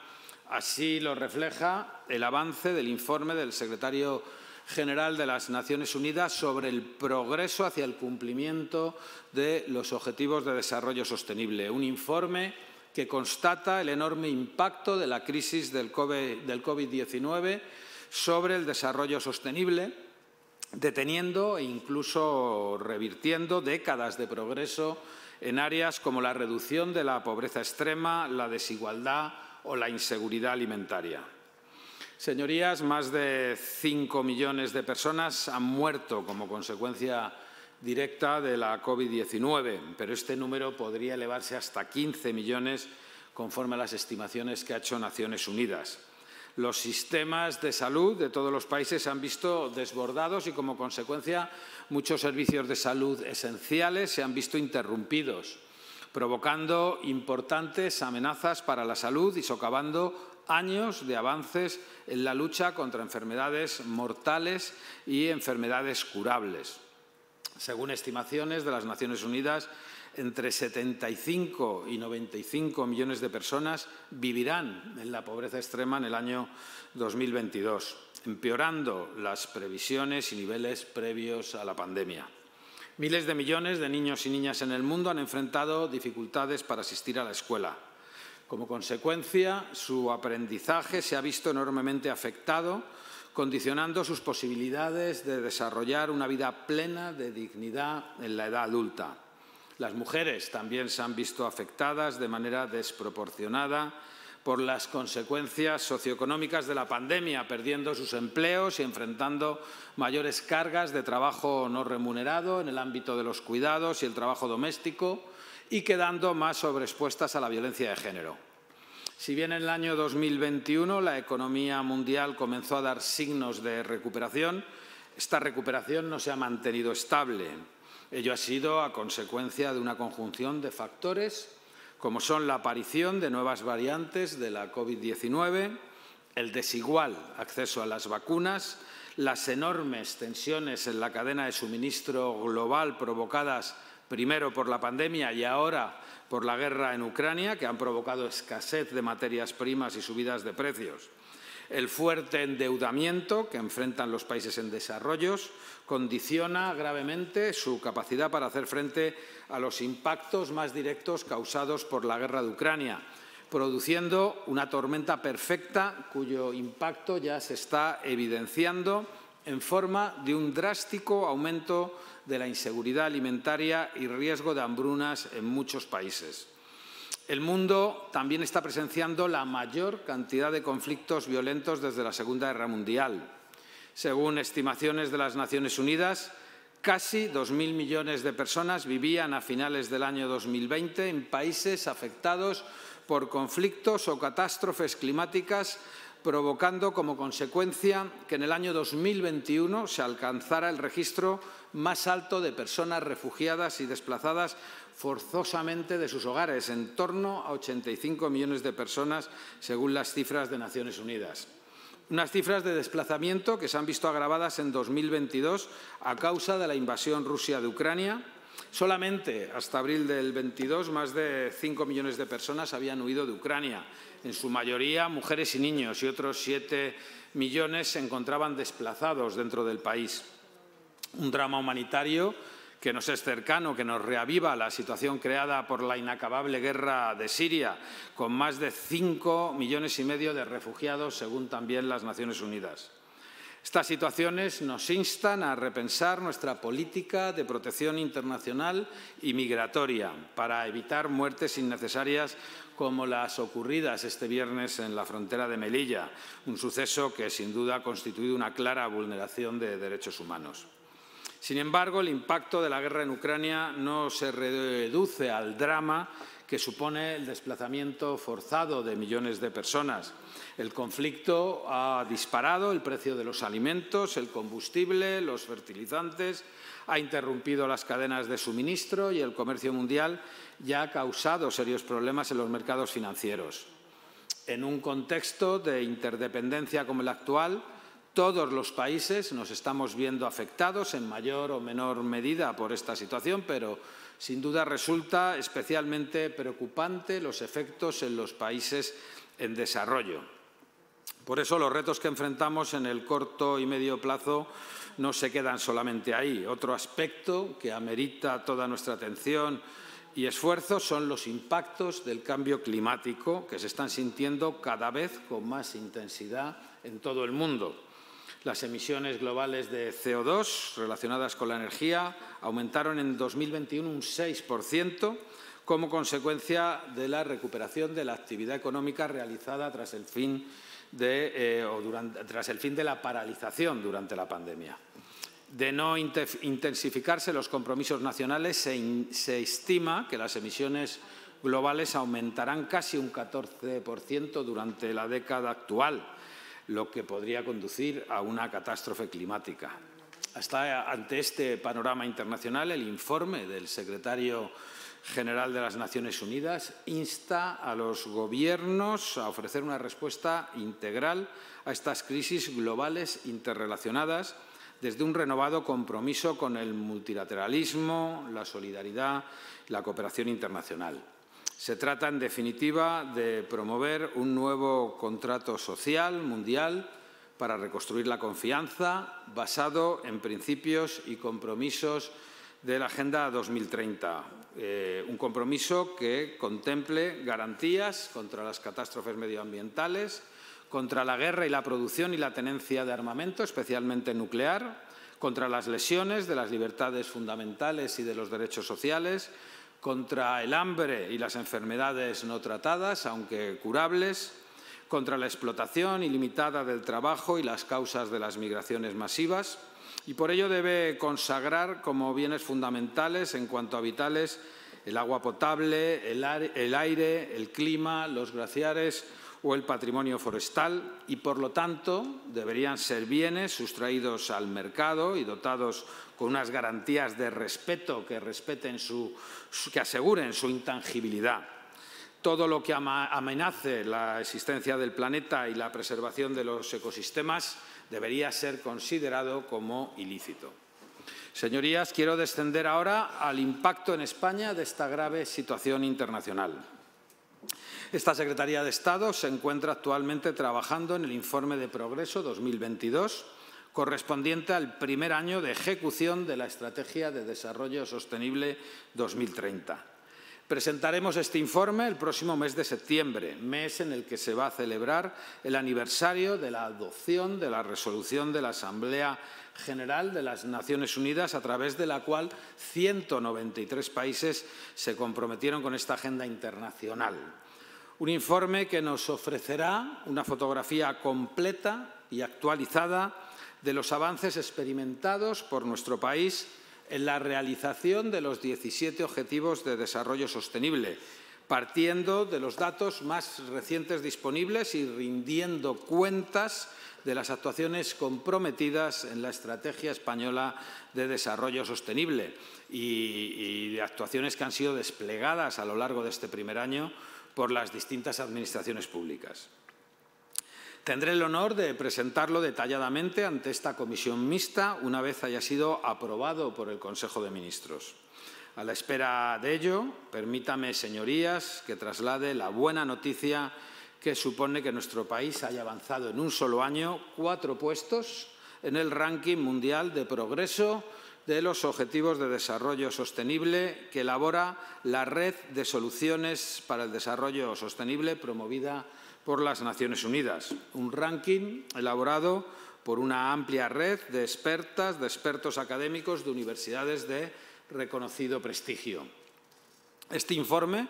Así lo refleja el avance del informe del secretario general de las Naciones Unidas sobre el progreso hacia el cumplimiento de los Objetivos de Desarrollo Sostenible, un informe que constata el enorme impacto de la crisis del COVID-19 sobre el desarrollo sostenible, deteniendo e incluso revirtiendo décadas de progreso en áreas como la reducción de la pobreza extrema, la desigualdad o la inseguridad alimentaria. Señorías, más de 5 millones de personas han muerto como consecuencia directa de la COVID-19, pero este número podría elevarse hasta 15 millones conforme a las estimaciones que ha hecho Naciones Unidas. Los sistemas de salud de todos los países se han visto desbordados y, como consecuencia, muchos servicios de salud esenciales se han visto interrumpidos, provocando importantes amenazas para la salud y socavando años de avances en la lucha contra enfermedades mortales y enfermedades curables. Según estimaciones de las Naciones Unidas, entre 75 y 95 millones de personas vivirán en la pobreza extrema en el año 2022, empeorando las previsiones y niveles previos a la pandemia. Miles de millones de niños y niñas en el mundo han enfrentado dificultades para asistir a la escuela. Como consecuencia, su aprendizaje se ha visto enormemente afectado, condicionando sus posibilidades de desarrollar una vida plena de dignidad en la edad adulta. Las mujeres también se han visto afectadas de manera desproporcionada por las consecuencias socioeconómicas de la pandemia, perdiendo sus empleos y enfrentando mayores cargas de trabajo no remunerado en el ámbito de los cuidados y el trabajo doméstico y quedando más sobreexpuestas a la violencia de género. Si bien en el año 2021 la economía mundial comenzó a dar signos de recuperación, esta recuperación no se ha mantenido estable. Ello ha sido a consecuencia de una conjunción de factores como son la aparición de nuevas variantes de la COVID-19, el desigual acceso a las vacunas, las enormes tensiones en la cadena de suministro global provocadas primero por la pandemia y ahora por la guerra en Ucrania, que han provocado escasez de materias primas y subidas de precios. El fuerte endeudamiento que enfrentan los países en desarrollo condiciona gravemente su capacidad para hacer frente a los impactos más directos causados por la guerra de Ucrania, produciendo una tormenta perfecta cuyo impacto ya se está evidenciando en forma de un drástico aumento de la inseguridad alimentaria y riesgo de hambrunas en muchos países. El mundo también está presenciando la mayor cantidad de conflictos violentos desde la Segunda Guerra Mundial. Según estimaciones de las Naciones Unidas, casi 2.000 millones de personas vivían a finales del año 2020 en países afectados por conflictos o catástrofes climáticas, provocando como consecuencia que en el año 2021 se alcanzara el registro más alto de personas refugiadas y desplazadas forzosamente de sus hogares, en torno a 85 millones de personas, según las cifras de Naciones Unidas. Unas cifras de desplazamiento que se han visto agravadas en 2022 a causa de la invasión rusa de Ucrania. Solamente hasta abril del 22 más de 5 millones de personas habían huido de Ucrania, en su mayoría mujeres y niños, y otros 7 millones se encontraban desplazados dentro del país. Un drama humanitario que nos es cercano, que nos reaviva la situación creada por la inacabable guerra de Siria, con más de cinco millones y medio de refugiados, según también las Naciones Unidas. Estas situaciones nos instan a repensar nuestra política de protección internacional y migratoria para evitar muertes innecesarias como las ocurridas este viernes en la frontera de Melilla, un suceso que sin duda ha constituido una clara vulneración de derechos humanos. Sin embargo, el impacto de la guerra en Ucrania no se reduce al drama que supone el desplazamiento forzado de millones de personas. El conflicto ha disparado el precio de los alimentos, el combustible, los fertilizantes, ha interrumpido las cadenas de suministro y el comercio mundial ya ha causado serios problemas en los mercados financieros. En un contexto de interdependencia como el actual, todos los países nos estamos viendo afectados en mayor o menor medida por esta situación, pero sin duda resulta especialmente preocupante los efectos en los países en desarrollo. Por eso los retos que enfrentamos en el corto y medio plazo no se quedan solamente ahí. Otro aspecto que amerita toda nuestra atención y esfuerzo son los impactos del cambio climático que se están sintiendo cada vez con más intensidad en todo el mundo. Las emisiones globales de CO2 relacionadas con la energía aumentaron en 2021 un 6% como consecuencia de la recuperación de la actividad económica realizada tras el fin de, eh, o durante, tras el fin de la paralización durante la pandemia. De no intensificarse los compromisos nacionales, se, se estima que las emisiones globales aumentarán casi un 14% durante la década actual, lo que podría conducir a una catástrofe climática. Hasta ante este panorama internacional, el informe del secretario general de las Naciones Unidas insta a los gobiernos a ofrecer una respuesta integral a estas crisis globales interrelacionadas desde un renovado compromiso con el multilateralismo, la solidaridad la cooperación internacional. Se trata, en definitiva, de promover un nuevo contrato social mundial para reconstruir la confianza basado en principios y compromisos de la Agenda 2030. Eh, un compromiso que contemple garantías contra las catástrofes medioambientales, contra la guerra y la producción y la tenencia de armamento, especialmente nuclear, contra las lesiones de las libertades fundamentales y de los derechos sociales, contra el hambre y las enfermedades no tratadas, aunque curables, contra la explotación ilimitada del trabajo y las causas de las migraciones masivas, y por ello debe consagrar como bienes fundamentales en cuanto a vitales el agua potable, el aire, el clima, los glaciares o el patrimonio forestal. Y, por lo tanto, deberían ser bienes sustraídos al mercado y dotados con unas garantías de respeto que, respeten su, que aseguren su intangibilidad. Todo lo que amenace la existencia del planeta y la preservación de los ecosistemas debería ser considerado como ilícito. Señorías, quiero descender ahora al impacto en España de esta grave situación internacional. Esta Secretaría de Estado se encuentra actualmente trabajando en el informe de progreso 2022 correspondiente al primer año de ejecución de la Estrategia de Desarrollo Sostenible 2030. Presentaremos este informe el próximo mes de septiembre, mes en el que se va a celebrar el aniversario de la adopción de la resolución de la Asamblea General de las Naciones Unidas, a través de la cual 193 países se comprometieron con esta agenda internacional. Un informe que nos ofrecerá una fotografía completa y actualizada de los avances experimentados por nuestro país en la realización de los 17 Objetivos de Desarrollo Sostenible, partiendo de los datos más recientes disponibles y rindiendo cuentas de las actuaciones comprometidas en la Estrategia Española de Desarrollo Sostenible y, de actuaciones que han sido desplegadas a lo largo de este primer año por las distintas administraciones públicas. Tendré el honor de presentarlo detalladamente ante esta comisión mixta una vez haya sido aprobado por el Consejo de Ministros. A la espera de ello, permítame, señorías, que traslade la buena noticia que supone que nuestro país haya avanzado en un solo año cuatro puestos en el ranking mundial de progreso de los Objetivos de Desarrollo Sostenible que elabora la Red de Soluciones para el Desarrollo Sostenible promovida por las Naciones Unidas, un ranking elaborado por una amplia red de expertas, de expertos académicos de universidades de reconocido prestigio. Este informe,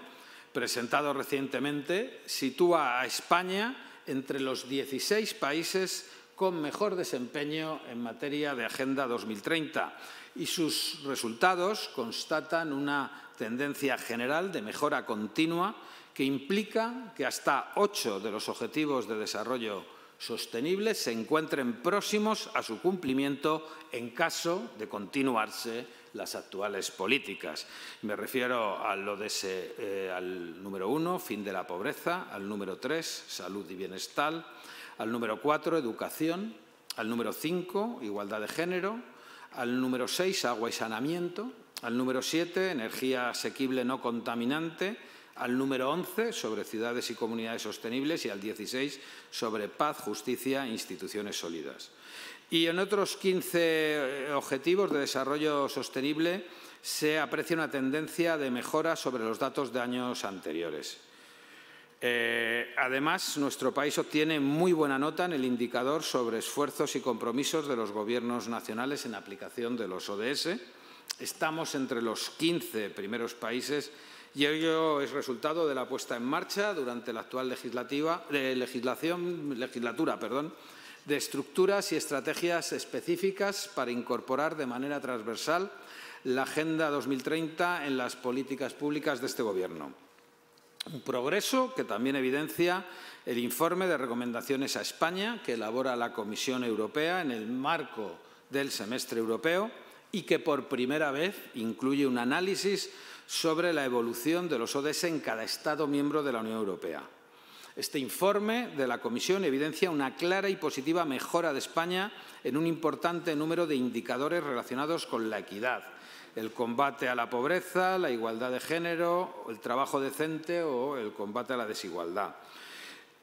presentado recientemente, sitúa a España entre los 16 países con mejor desempeño en materia de Agenda 2030 y sus resultados constatan una tendencia general de mejora continua que implica que hasta ocho de los objetivos de desarrollo sostenible se encuentren próximos a su cumplimiento en caso de continuarse las actuales políticas. Me refiero eh, al número uno, fin de la pobreza, al número tres, salud y bienestar, al número cuatro, educación, al número cinco, igualdad de género, al número seis, agua y saneamiento, al número siete, energía asequible no contaminante, al número 11 sobre ciudades y comunidades sostenibles y al 16 sobre paz, justicia e instituciones sólidas. Y en otros 15 eh, objetivos de desarrollo sostenible se aprecia una tendencia de mejora sobre los datos de años anteriores. Eh, además, nuestro país obtiene muy buena nota en el indicador sobre esfuerzos y compromisos de los gobiernos nacionales en aplicación de los ODS. Estamos entre los 15 primeros países y ello es resultado de la puesta en marcha durante la actual legislatura de estructuras y estrategias específicas para incorporar de manera transversal la Agenda 2030 en las políticas públicas de este Gobierno. Un progreso que también evidencia el informe de recomendaciones a España que elabora la Comisión Europea en el marco del semestre europeo y que por primera vez incluye un análisis sobre la evolución de los ODS en cada Estado miembro de la Unión Europea. Este informe de la Comisión evidencia una clara y positiva mejora de España en un importante número de indicadores relacionados con la equidad, el combate a la pobreza, la igualdad de género, el trabajo decente o el combate a la desigualdad.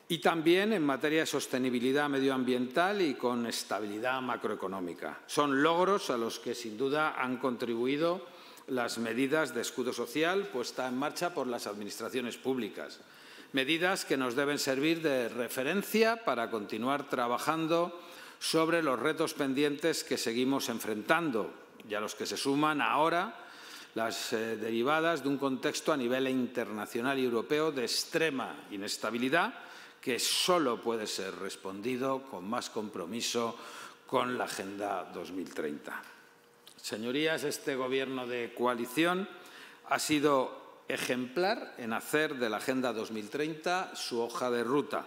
Y también en materia de sostenibilidad medioambiental y con estabilidad macroeconómica. Son logros a los que sin duda han contribuido las medidas de escudo social puestas en marcha por las administraciones públicas. Medidas que nos deben servir de referencia para continuar trabajando sobre los retos pendientes que seguimos enfrentando, y a los que se suman ahora las eh, derivadas de un contexto a nivel internacional y europeo de extrema inestabilidad que solo puede ser respondido con más compromiso con la Agenda 2030. Señorías, este Gobierno de coalición ha sido ejemplar en hacer de la Agenda 2030 su hoja de ruta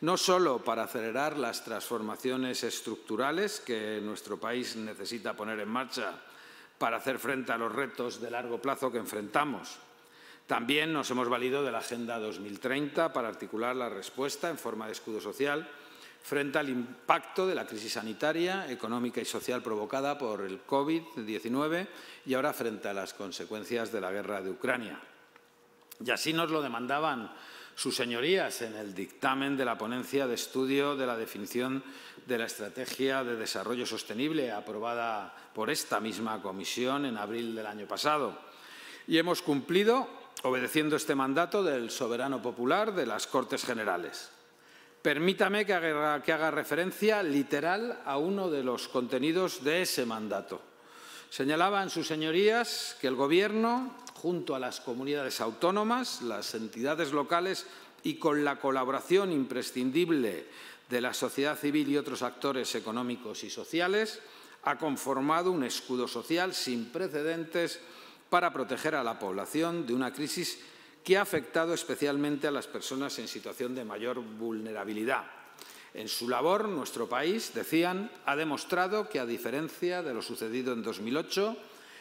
no solo para acelerar las transformaciones estructurales que nuestro país necesita poner en marcha para hacer frente a los retos de largo plazo que enfrentamos. También nos hemos valido de la Agenda 2030 para articular la respuesta en forma de escudo social frente al impacto de la crisis sanitaria, económica y social provocada por el COVID-19 y ahora frente a las consecuencias de la guerra de Ucrania. Y así nos lo demandaban sus señorías en el dictamen de la ponencia de estudio de la definición de la Estrategia de Desarrollo Sostenible aprobada por esta misma comisión en abril del año pasado. Y hemos cumplido obedeciendo este mandato del soberano popular de las Cortes Generales. Permítame que haga, referencia literal a uno de los contenidos de ese mandato. Señalaban sus señorías que el Gobierno junto a las comunidades autónomas, las entidades locales y con la colaboración imprescindible de la sociedad civil y otros actores económicos y sociales, ha conformado un escudo social sin precedentes para proteger a la población de una crisis que ha afectado especialmente a las personas en situación de mayor vulnerabilidad. En su labor, nuestro país, decían, ha demostrado que, a diferencia de lo sucedido en 2008,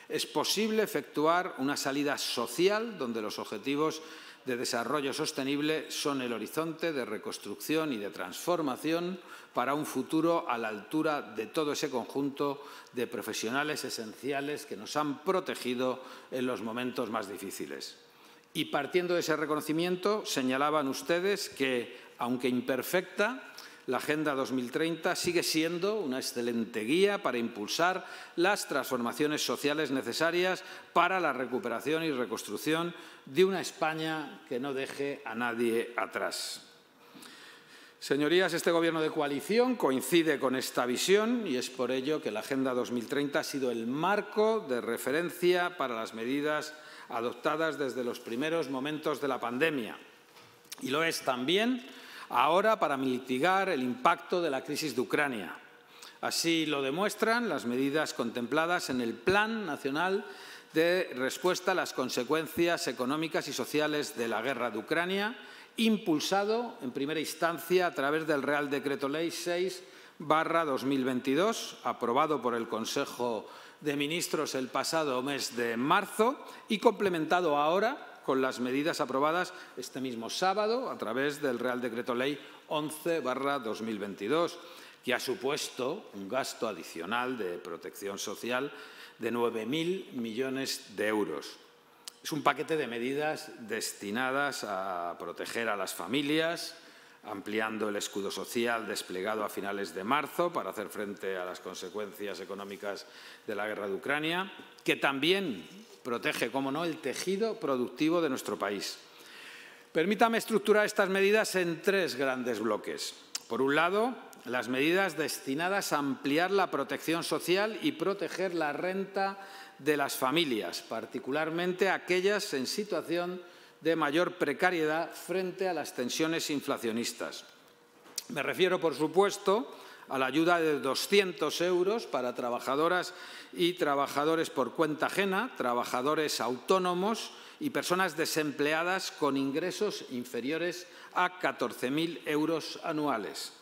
es posible efectuar una salida social donde los objetivos de desarrollo sostenible son el horizonte de reconstrucción y de transformación para un futuro a la altura de todo ese conjunto de profesionales esenciales que nos han protegido en los momentos más difíciles. Y partiendo de ese reconocimiento, señalaban ustedes que, aunque imperfecta, la Agenda 2030 sigue siendo una excelente guía para impulsar las transformaciones sociales necesarias para la recuperación y reconstrucción de una España que no deje a nadie atrás. Señorías, este Gobierno de coalición coincide con esta visión y es por ello que la Agenda 2030 ha sido el marco de referencia para las medidas adoptadas desde los primeros momentos de la pandemia. Y lo es también ahora para mitigar el impacto de la crisis de Ucrania. Así lo demuestran las medidas contempladas en el Plan Nacional de Respuesta a las Consecuencias Económicas y Sociales de la Guerra de Ucrania, impulsado en primera instancia a través del Real Decreto Ley 6 2022, aprobado por el Consejo de Ministros el pasado mes de marzo y complementado ahora con las medidas aprobadas este mismo sábado a través del Real Decreto Ley 11-2022, que ha supuesto un gasto adicional de protección social de 9.000 millones de euros. Es un paquete de medidas destinadas a proteger a las familias, ampliando el escudo social desplegado a finales de marzo para hacer frente a las consecuencias económicas de la guerra de Ucrania, que también protege, como no, el tejido productivo de nuestro país. Permítame estructurar estas medidas en tres grandes bloques. Por un lado, las medidas destinadas a ampliar la protección social y proteger la renta de las familias, particularmente aquellas en situación de mayor precariedad frente a las tensiones inflacionistas. Me refiero, por supuesto, a la ayuda de 200 euros para trabajadoras y trabajadores por cuenta ajena, trabajadores autónomos y personas desempleadas con ingresos inferiores a 14.000 euros anuales.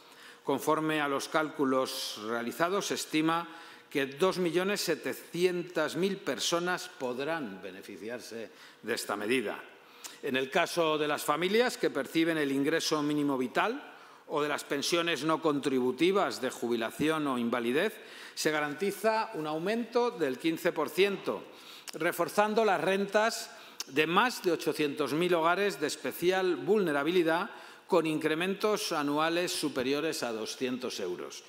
Conforme a los cálculos realizados, se estima que 2.700.000 personas podrán beneficiarse de esta medida. En el caso de las familias que perciben el ingreso mínimo vital o de las pensiones no contributivas de jubilación o invalidez, se garantiza un aumento del 15%, reforzando las rentas de más de 800.000 hogares de especial vulnerabilidad con incrementos anuales superiores a 200 euros.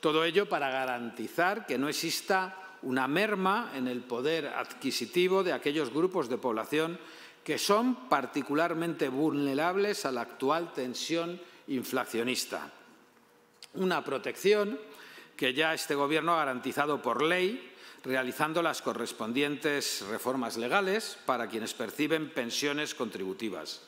Todo ello para garantizar que no exista una merma en el poder adquisitivo de aquellos grupos de población que son particularmente vulnerables a la actual tensión inflacionista. Una protección que ya este Gobierno ha garantizado por ley realizando las correspondientes reformas legales para quienes perciben pensiones contributivas.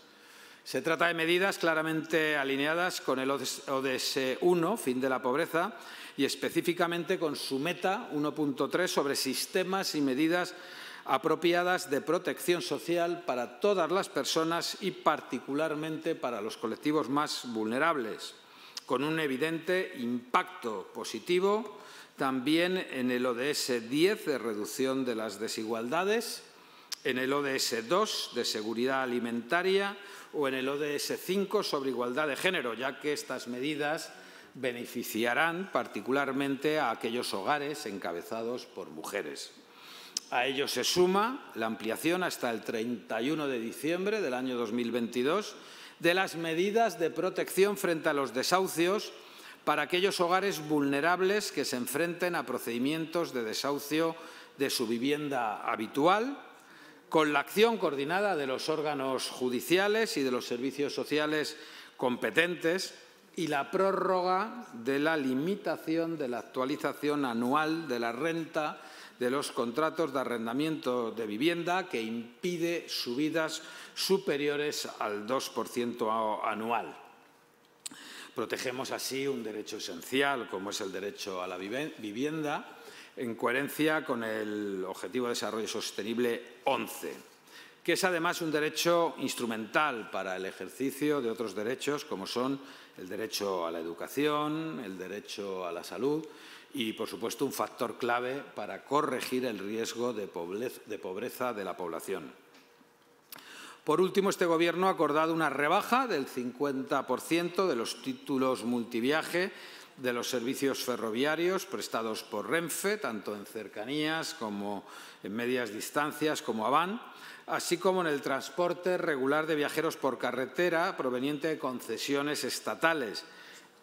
Se trata de medidas claramente alineadas con el ODS 1, fin de la pobreza, y específicamente con su meta 1.3 sobre sistemas y medidas apropiadas de protección social para todas las personas y particularmente para los colectivos más vulnerables, con un evidente impacto positivo también en el ODS 10 de reducción de las desigualdades, en el ODS 2 de seguridad alimentaria o en el ODS 5 sobre igualdad de género, ya que estas medidas beneficiarán particularmente a aquellos hogares encabezados por mujeres. A ello se suma la ampliación hasta el 31 de diciembre del año 2022 de las medidas de protección frente a los desahucios para aquellos hogares vulnerables que se enfrenten a procedimientos de desahucio de su vivienda habitual, con la acción coordinada de los órganos judiciales y de los servicios sociales competentes y la prórroga de la limitación de la actualización anual de la renta de los contratos de arrendamiento de vivienda que impide subidas superiores al 2% anual. Protegemos así un derecho esencial como es el derecho a la vivienda en coherencia con el Objetivo de Desarrollo Sostenible 11, que es además un derecho instrumental para el ejercicio de otros derechos como son el derecho a la educación, el derecho a la salud y, por supuesto, un factor clave para corregir el riesgo de pobreza de la población. Por último, este Gobierno ha acordado una rebaja del 50% de los títulos multiviaje de los servicios ferroviarios prestados por Renfe, tanto en cercanías como en medias distancias como Avan, así como en el transporte regular de viajeros por carretera proveniente de concesiones estatales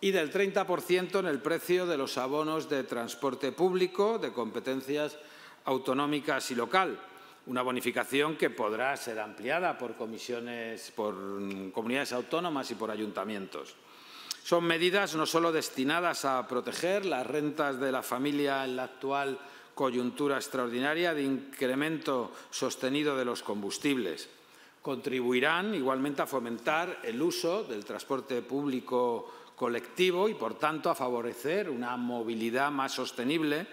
y del 30% en el precio de los abonos de transporte público de competencias autonómicas y local, una bonificación que podrá ser ampliada por comisiones, por comunidades autónomas y por ayuntamientos. Son medidas no solo destinadas a proteger las rentas de la familia en la actual coyuntura extraordinaria de incremento sostenido de los combustibles. Contribuirán igualmente a fomentar el uso del transporte público colectivo y, por tanto, a favorecer una movilidad más sostenible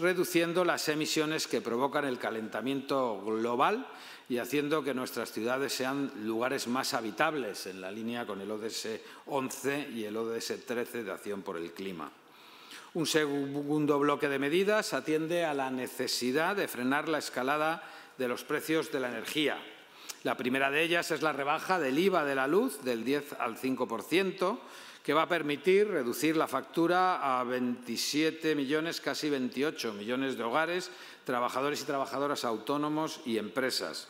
reduciendo las emisiones que provocan el calentamiento global y haciendo que nuestras ciudades sean lugares más habitables en la línea con el ODS 11 y el ODS 13 de Acción por el Clima. Un segundo bloque de medidas atiende a la necesidad de frenar la escalada de los precios de la energía. La primera de ellas es la rebaja del IVA de la luz del 10 al 5 que va a permitir reducir la factura a 27 millones, casi 28 millones de hogares, trabajadores y trabajadoras autónomos y empresas.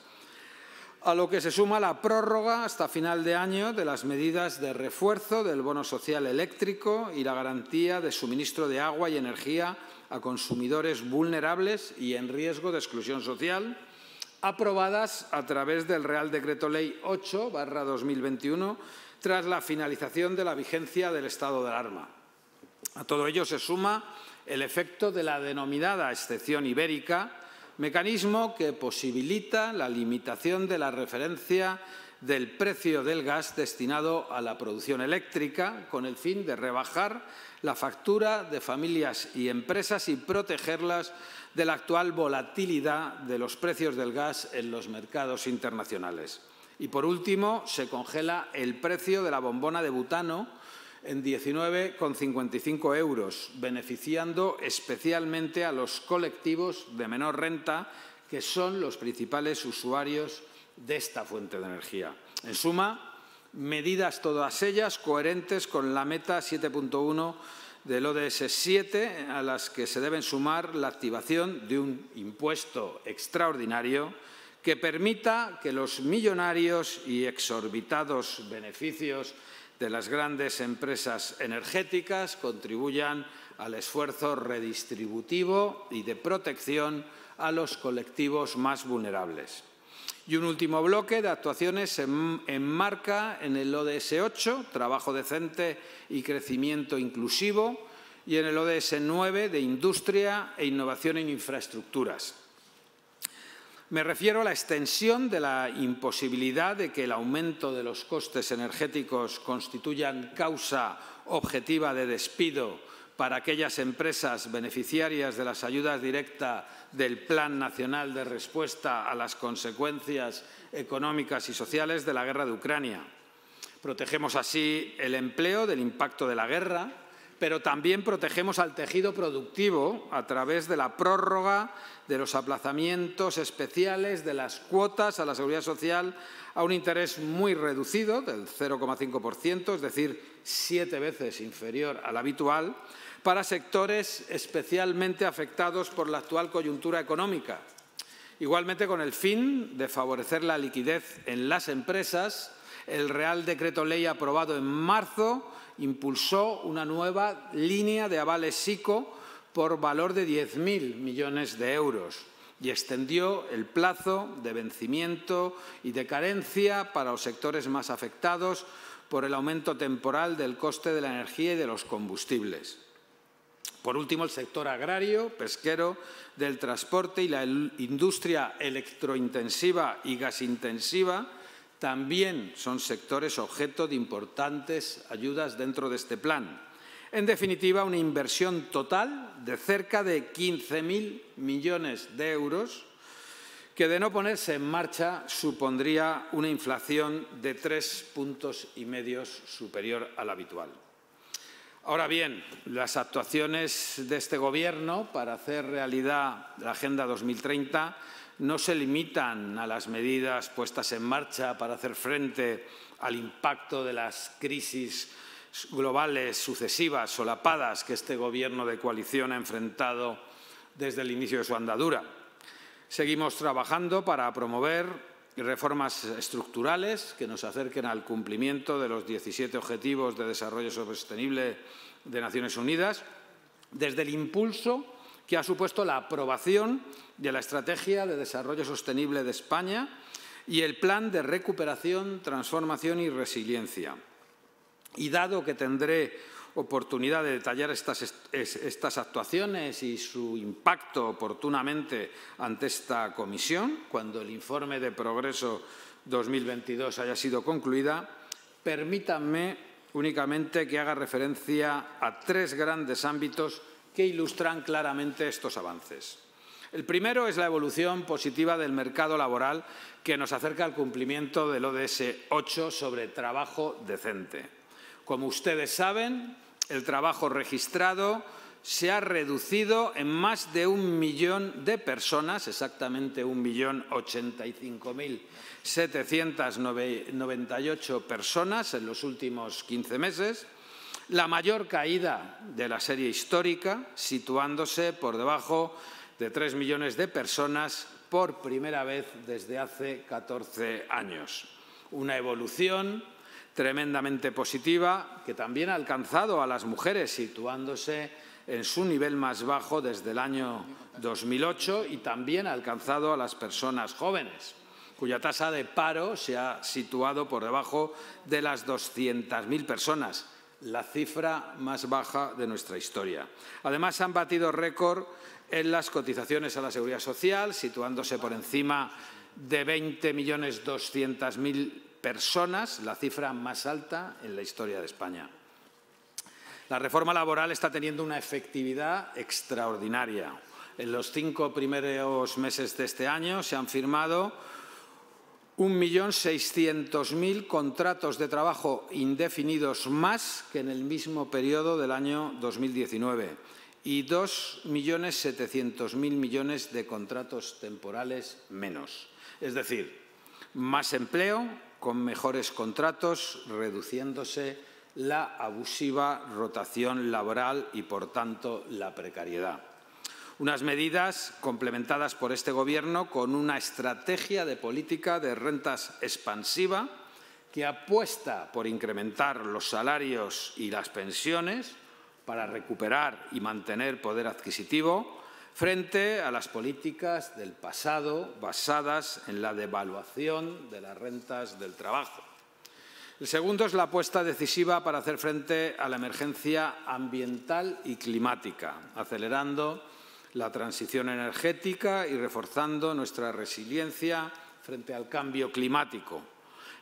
A lo que se suma la prórroga hasta final de año de las medidas de refuerzo del bono social eléctrico y la garantía de suministro de agua y energía a consumidores vulnerables y en riesgo de exclusión social, aprobadas a través del Real Decreto Ley 8 2021 tras la finalización de la vigencia del estado de alarma. A todo ello se suma el efecto de la denominada excepción ibérica, mecanismo que posibilita la limitación de la referencia del precio del gas destinado a la producción eléctrica con el fin de rebajar la factura de familias y empresas y protegerlas de la actual volatilidad de los precios del gas en los mercados internacionales. Y, por último, se congela el precio de la bombona de butano en 19,55 euros, beneficiando especialmente a los colectivos de menor renta, que son los principales usuarios de esta fuente de energía. En suma, medidas todas ellas coherentes con la meta 7.1 del ODS 7, a las que se deben sumar la activación de un impuesto extraordinario que permita que los millonarios y exorbitados beneficios de las grandes empresas energéticas contribuyan al esfuerzo redistributivo y de protección a los colectivos más vulnerables. Y un último bloque de actuaciones enmarca en el ODS 8, trabajo decente y crecimiento inclusivo, y en el ODS 9, de industria e innovación en infraestructuras. Me refiero a la extensión de la imposibilidad de que el aumento de los costes energéticos constituyan causa objetiva de despido para aquellas empresas beneficiarias de las ayudas directas del Plan Nacional de Respuesta a las consecuencias económicas y sociales de la guerra de Ucrania. Protegemos así el empleo del impacto de la guerra, pero también protegemos al tejido productivo a través de la prórroga de los aplazamientos especiales de las cuotas a la seguridad social a un interés muy reducido, del 0,5%, es decir, siete veces inferior al habitual, para sectores especialmente afectados por la actual coyuntura económica. Igualmente, con el fin de favorecer la liquidez en las empresas, el Real Decreto Ley aprobado en marzo impulsó una nueva línea de avales SICO por valor de 10.000 millones de euros y extendió el plazo de vencimiento y de carencia para los sectores más afectados por el aumento temporal del coste de la energía y de los combustibles. Por último, el sector agrario, pesquero, del transporte y la industria electrointensiva y gasintensiva también son sectores objeto de importantes ayudas dentro de este plan. En definitiva, una inversión total de cerca de 15.000 millones de euros que de no ponerse en marcha supondría una inflación de tres puntos y medios superior a la habitual. Ahora bien, las actuaciones de este Gobierno para hacer realidad la Agenda 2030 no se limitan a las medidas puestas en marcha para hacer frente al impacto de las crisis globales sucesivas, solapadas, que este Gobierno de coalición ha enfrentado desde el inicio de su andadura. Seguimos trabajando para promover reformas estructurales que nos acerquen al cumplimiento de los 17 Objetivos de Desarrollo Sostenible de Naciones Unidas, desde el impulso que ha supuesto la aprobación de la Estrategia de Desarrollo Sostenible de España y el Plan de Recuperación, Transformación y Resiliencia. Y dado que tendré oportunidad de detallar estas, actuaciones y su impacto oportunamente ante esta comisión, cuando el informe de progreso 2022 haya sido concluida, permítanme únicamente que haga referencia a tres grandes ámbitos que ilustran claramente estos avances. El primero es la evolución positiva del mercado laboral que nos acerca al cumplimiento del ODS 8 sobre trabajo decente. Como ustedes saben, el trabajo registrado se ha reducido en más de un millón de personas, exactamente un millón ochenta y cinco mil ocho personas en los últimos 15 meses, la mayor caída de la serie histórica, situándose por debajo de tres millones de personas por primera vez desde hace 14 años. Una evolución tremendamente positiva que también ha alcanzado a las mujeres, situándose en su nivel más bajo desde el año 2008 y también ha alcanzado a las personas jóvenes, cuya tasa de paro se ha situado por debajo de las 200.000 personas, la cifra más baja de nuestra historia. Además, han batido récord en las cotizaciones a la Seguridad Social, situándose por encima de 20.200.000 personas, la cifra más alta en la historia de España. La reforma laboral está teniendo una efectividad extraordinaria. En los cinco primeros meses de este año se han firmado 1.600.000 contratos de trabajo indefinidos más que en el mismo periodo del año 2019 y 2.700.000 millones de contratos temporales menos. Es decir, más empleo con mejores contratos, reduciéndose la abusiva rotación laboral y, por tanto, la precariedad. Unas medidas complementadas por este Gobierno con una estrategia de política de rentas expansiva que apuesta por incrementar los salarios y las pensiones para recuperar y mantener poder adquisitivo frente a las políticas del pasado basadas en la devaluación de las rentas del trabajo. El segundo es la apuesta decisiva para hacer frente a la emergencia ambiental y climática, acelerando la transición energética y reforzando nuestra resiliencia frente al cambio climático.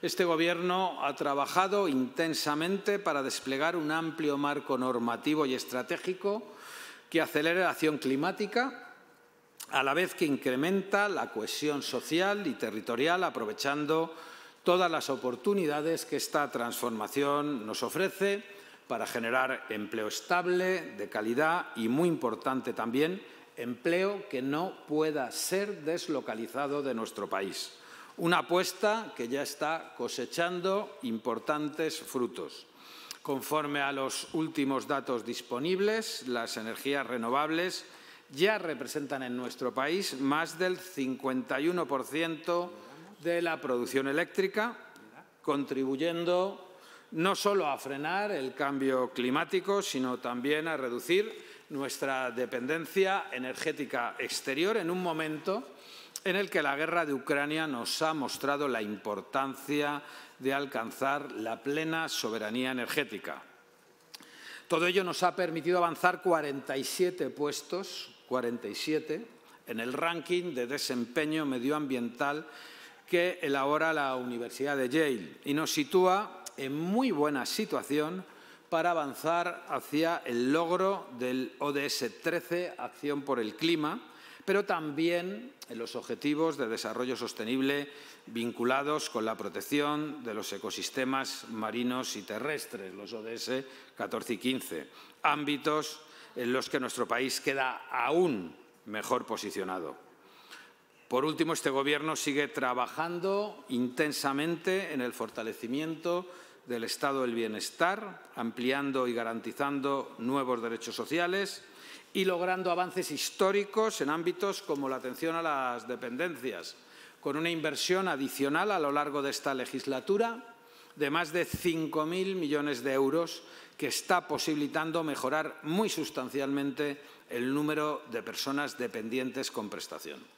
Este Gobierno ha trabajado intensamente para desplegar un amplio marco normativo y estratégico que acelere la acción climática, a la vez que incrementa la cohesión social y territorial, aprovechando todas las oportunidades que esta transformación nos ofrece para generar empleo estable, de calidad y, muy importante también, empleo que no pueda ser deslocalizado de nuestro país. Una apuesta que ya está cosechando importantes frutos. Conforme a los últimos datos disponibles, las energías renovables ya representan en nuestro país más del 51% de la producción eléctrica, contribuyendo no solo a frenar el cambio climático, sino también a reducir nuestra dependencia energética exterior en un momento en el que la guerra de Ucrania nos ha mostrado la importancia de alcanzar la plena soberanía energética. Todo ello nos ha permitido avanzar 47 puestos, 47, en el ranking de desempeño medioambiental que elabora la Universidad de Yale y nos sitúa en muy buena situación para avanzar hacia el logro del ODS 13, Acción por el Clima, pero también en los objetivos de desarrollo sostenible vinculados con la protección de los ecosistemas marinos y terrestres, los ODS 14 y 15, ámbitos en los que nuestro país queda aún mejor posicionado. Por último, este Gobierno sigue trabajando intensamente en el fortalecimiento del Estado del Bienestar, ampliando y garantizando nuevos derechos sociales y logrando avances históricos en ámbitos como la atención a las dependencias, con una inversión adicional a lo largo de esta legislatura de más de 5.000 millones de euros que está posibilitando mejorar muy sustancialmente el número de personas dependientes con prestación.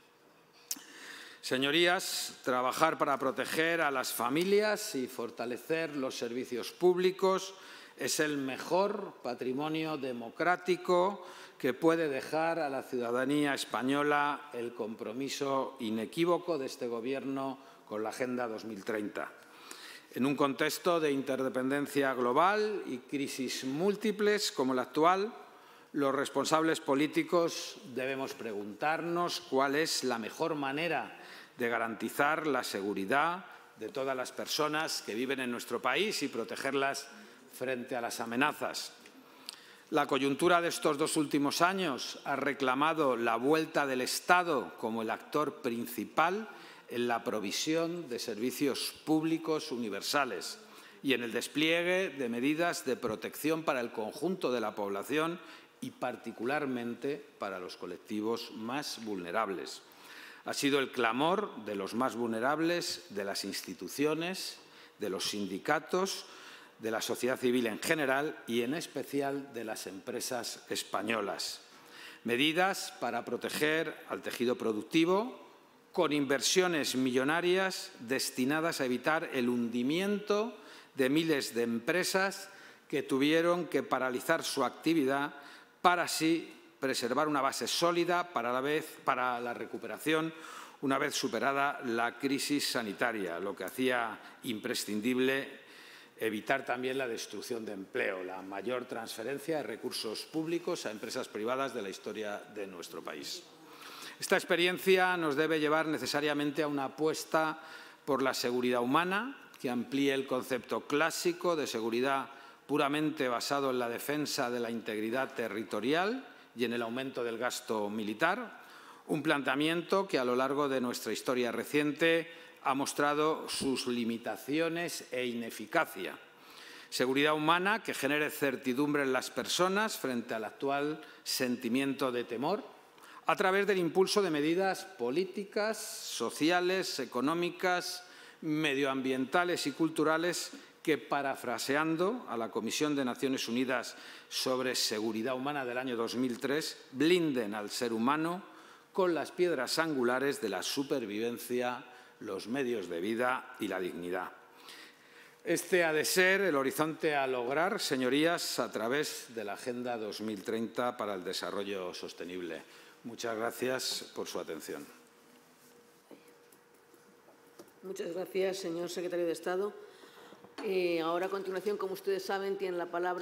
Señorías, trabajar para proteger a las familias y fortalecer los servicios públicos es el mejor patrimonio democrático que puede dejar a la ciudadanía española el compromiso inequívoco de este Gobierno con la Agenda 2030. En un contexto de interdependencia global y crisis múltiples como la actual, los responsables políticos debemos preguntarnos cuál es la mejor manera de garantizar la seguridad de todas las personas que viven en nuestro país y protegerlas frente a las amenazas. La coyuntura de estos dos últimos años ha reclamado la vuelta del Estado como el actor principal en la provisión de servicios públicos universales y en el despliegue de medidas de protección para el conjunto de la población y particularmente para los colectivos más vulnerables. Ha sido el clamor de los más vulnerables, de las instituciones, de los sindicatos, de la sociedad civil en general y en especial de las empresas españolas. Medidas para proteger al tejido productivo con inversiones millonarias destinadas a evitar el hundimiento de miles de empresas que tuvieron que paralizar su actividad para así preservar una base sólida para la, vez, para la recuperación una vez superada la crisis sanitaria, lo que hacía imprescindible evitar también la destrucción de empleo, la mayor transferencia de recursos públicos a empresas privadas de la historia de nuestro país. Esta experiencia nos debe llevar necesariamente a una apuesta por la seguridad humana, que amplíe el concepto clásico de seguridad puramente basado en la defensa de la integridad territorial y en el aumento del gasto militar, un planteamiento que a lo largo de nuestra historia reciente ha mostrado sus limitaciones e ineficacia. Seguridad humana que genere certidumbre en las personas frente al actual sentimiento de temor a través del impulso de medidas políticas, sociales, económicas, medioambientales y culturales que, parafraseando a la Comisión de Naciones Unidas sobre Seguridad Humana del año 2003, blinden al ser humano con las piedras angulares de la supervivencia, los medios de vida y la dignidad. Este ha de ser el horizonte a lograr, señorías, a través de la Agenda 2030 para el Desarrollo Sostenible. Muchas gracias por su atención. Muchas gracias, señor secretario de Estado. Eh, ahora, a continuación, como ustedes saben, tiene la palabra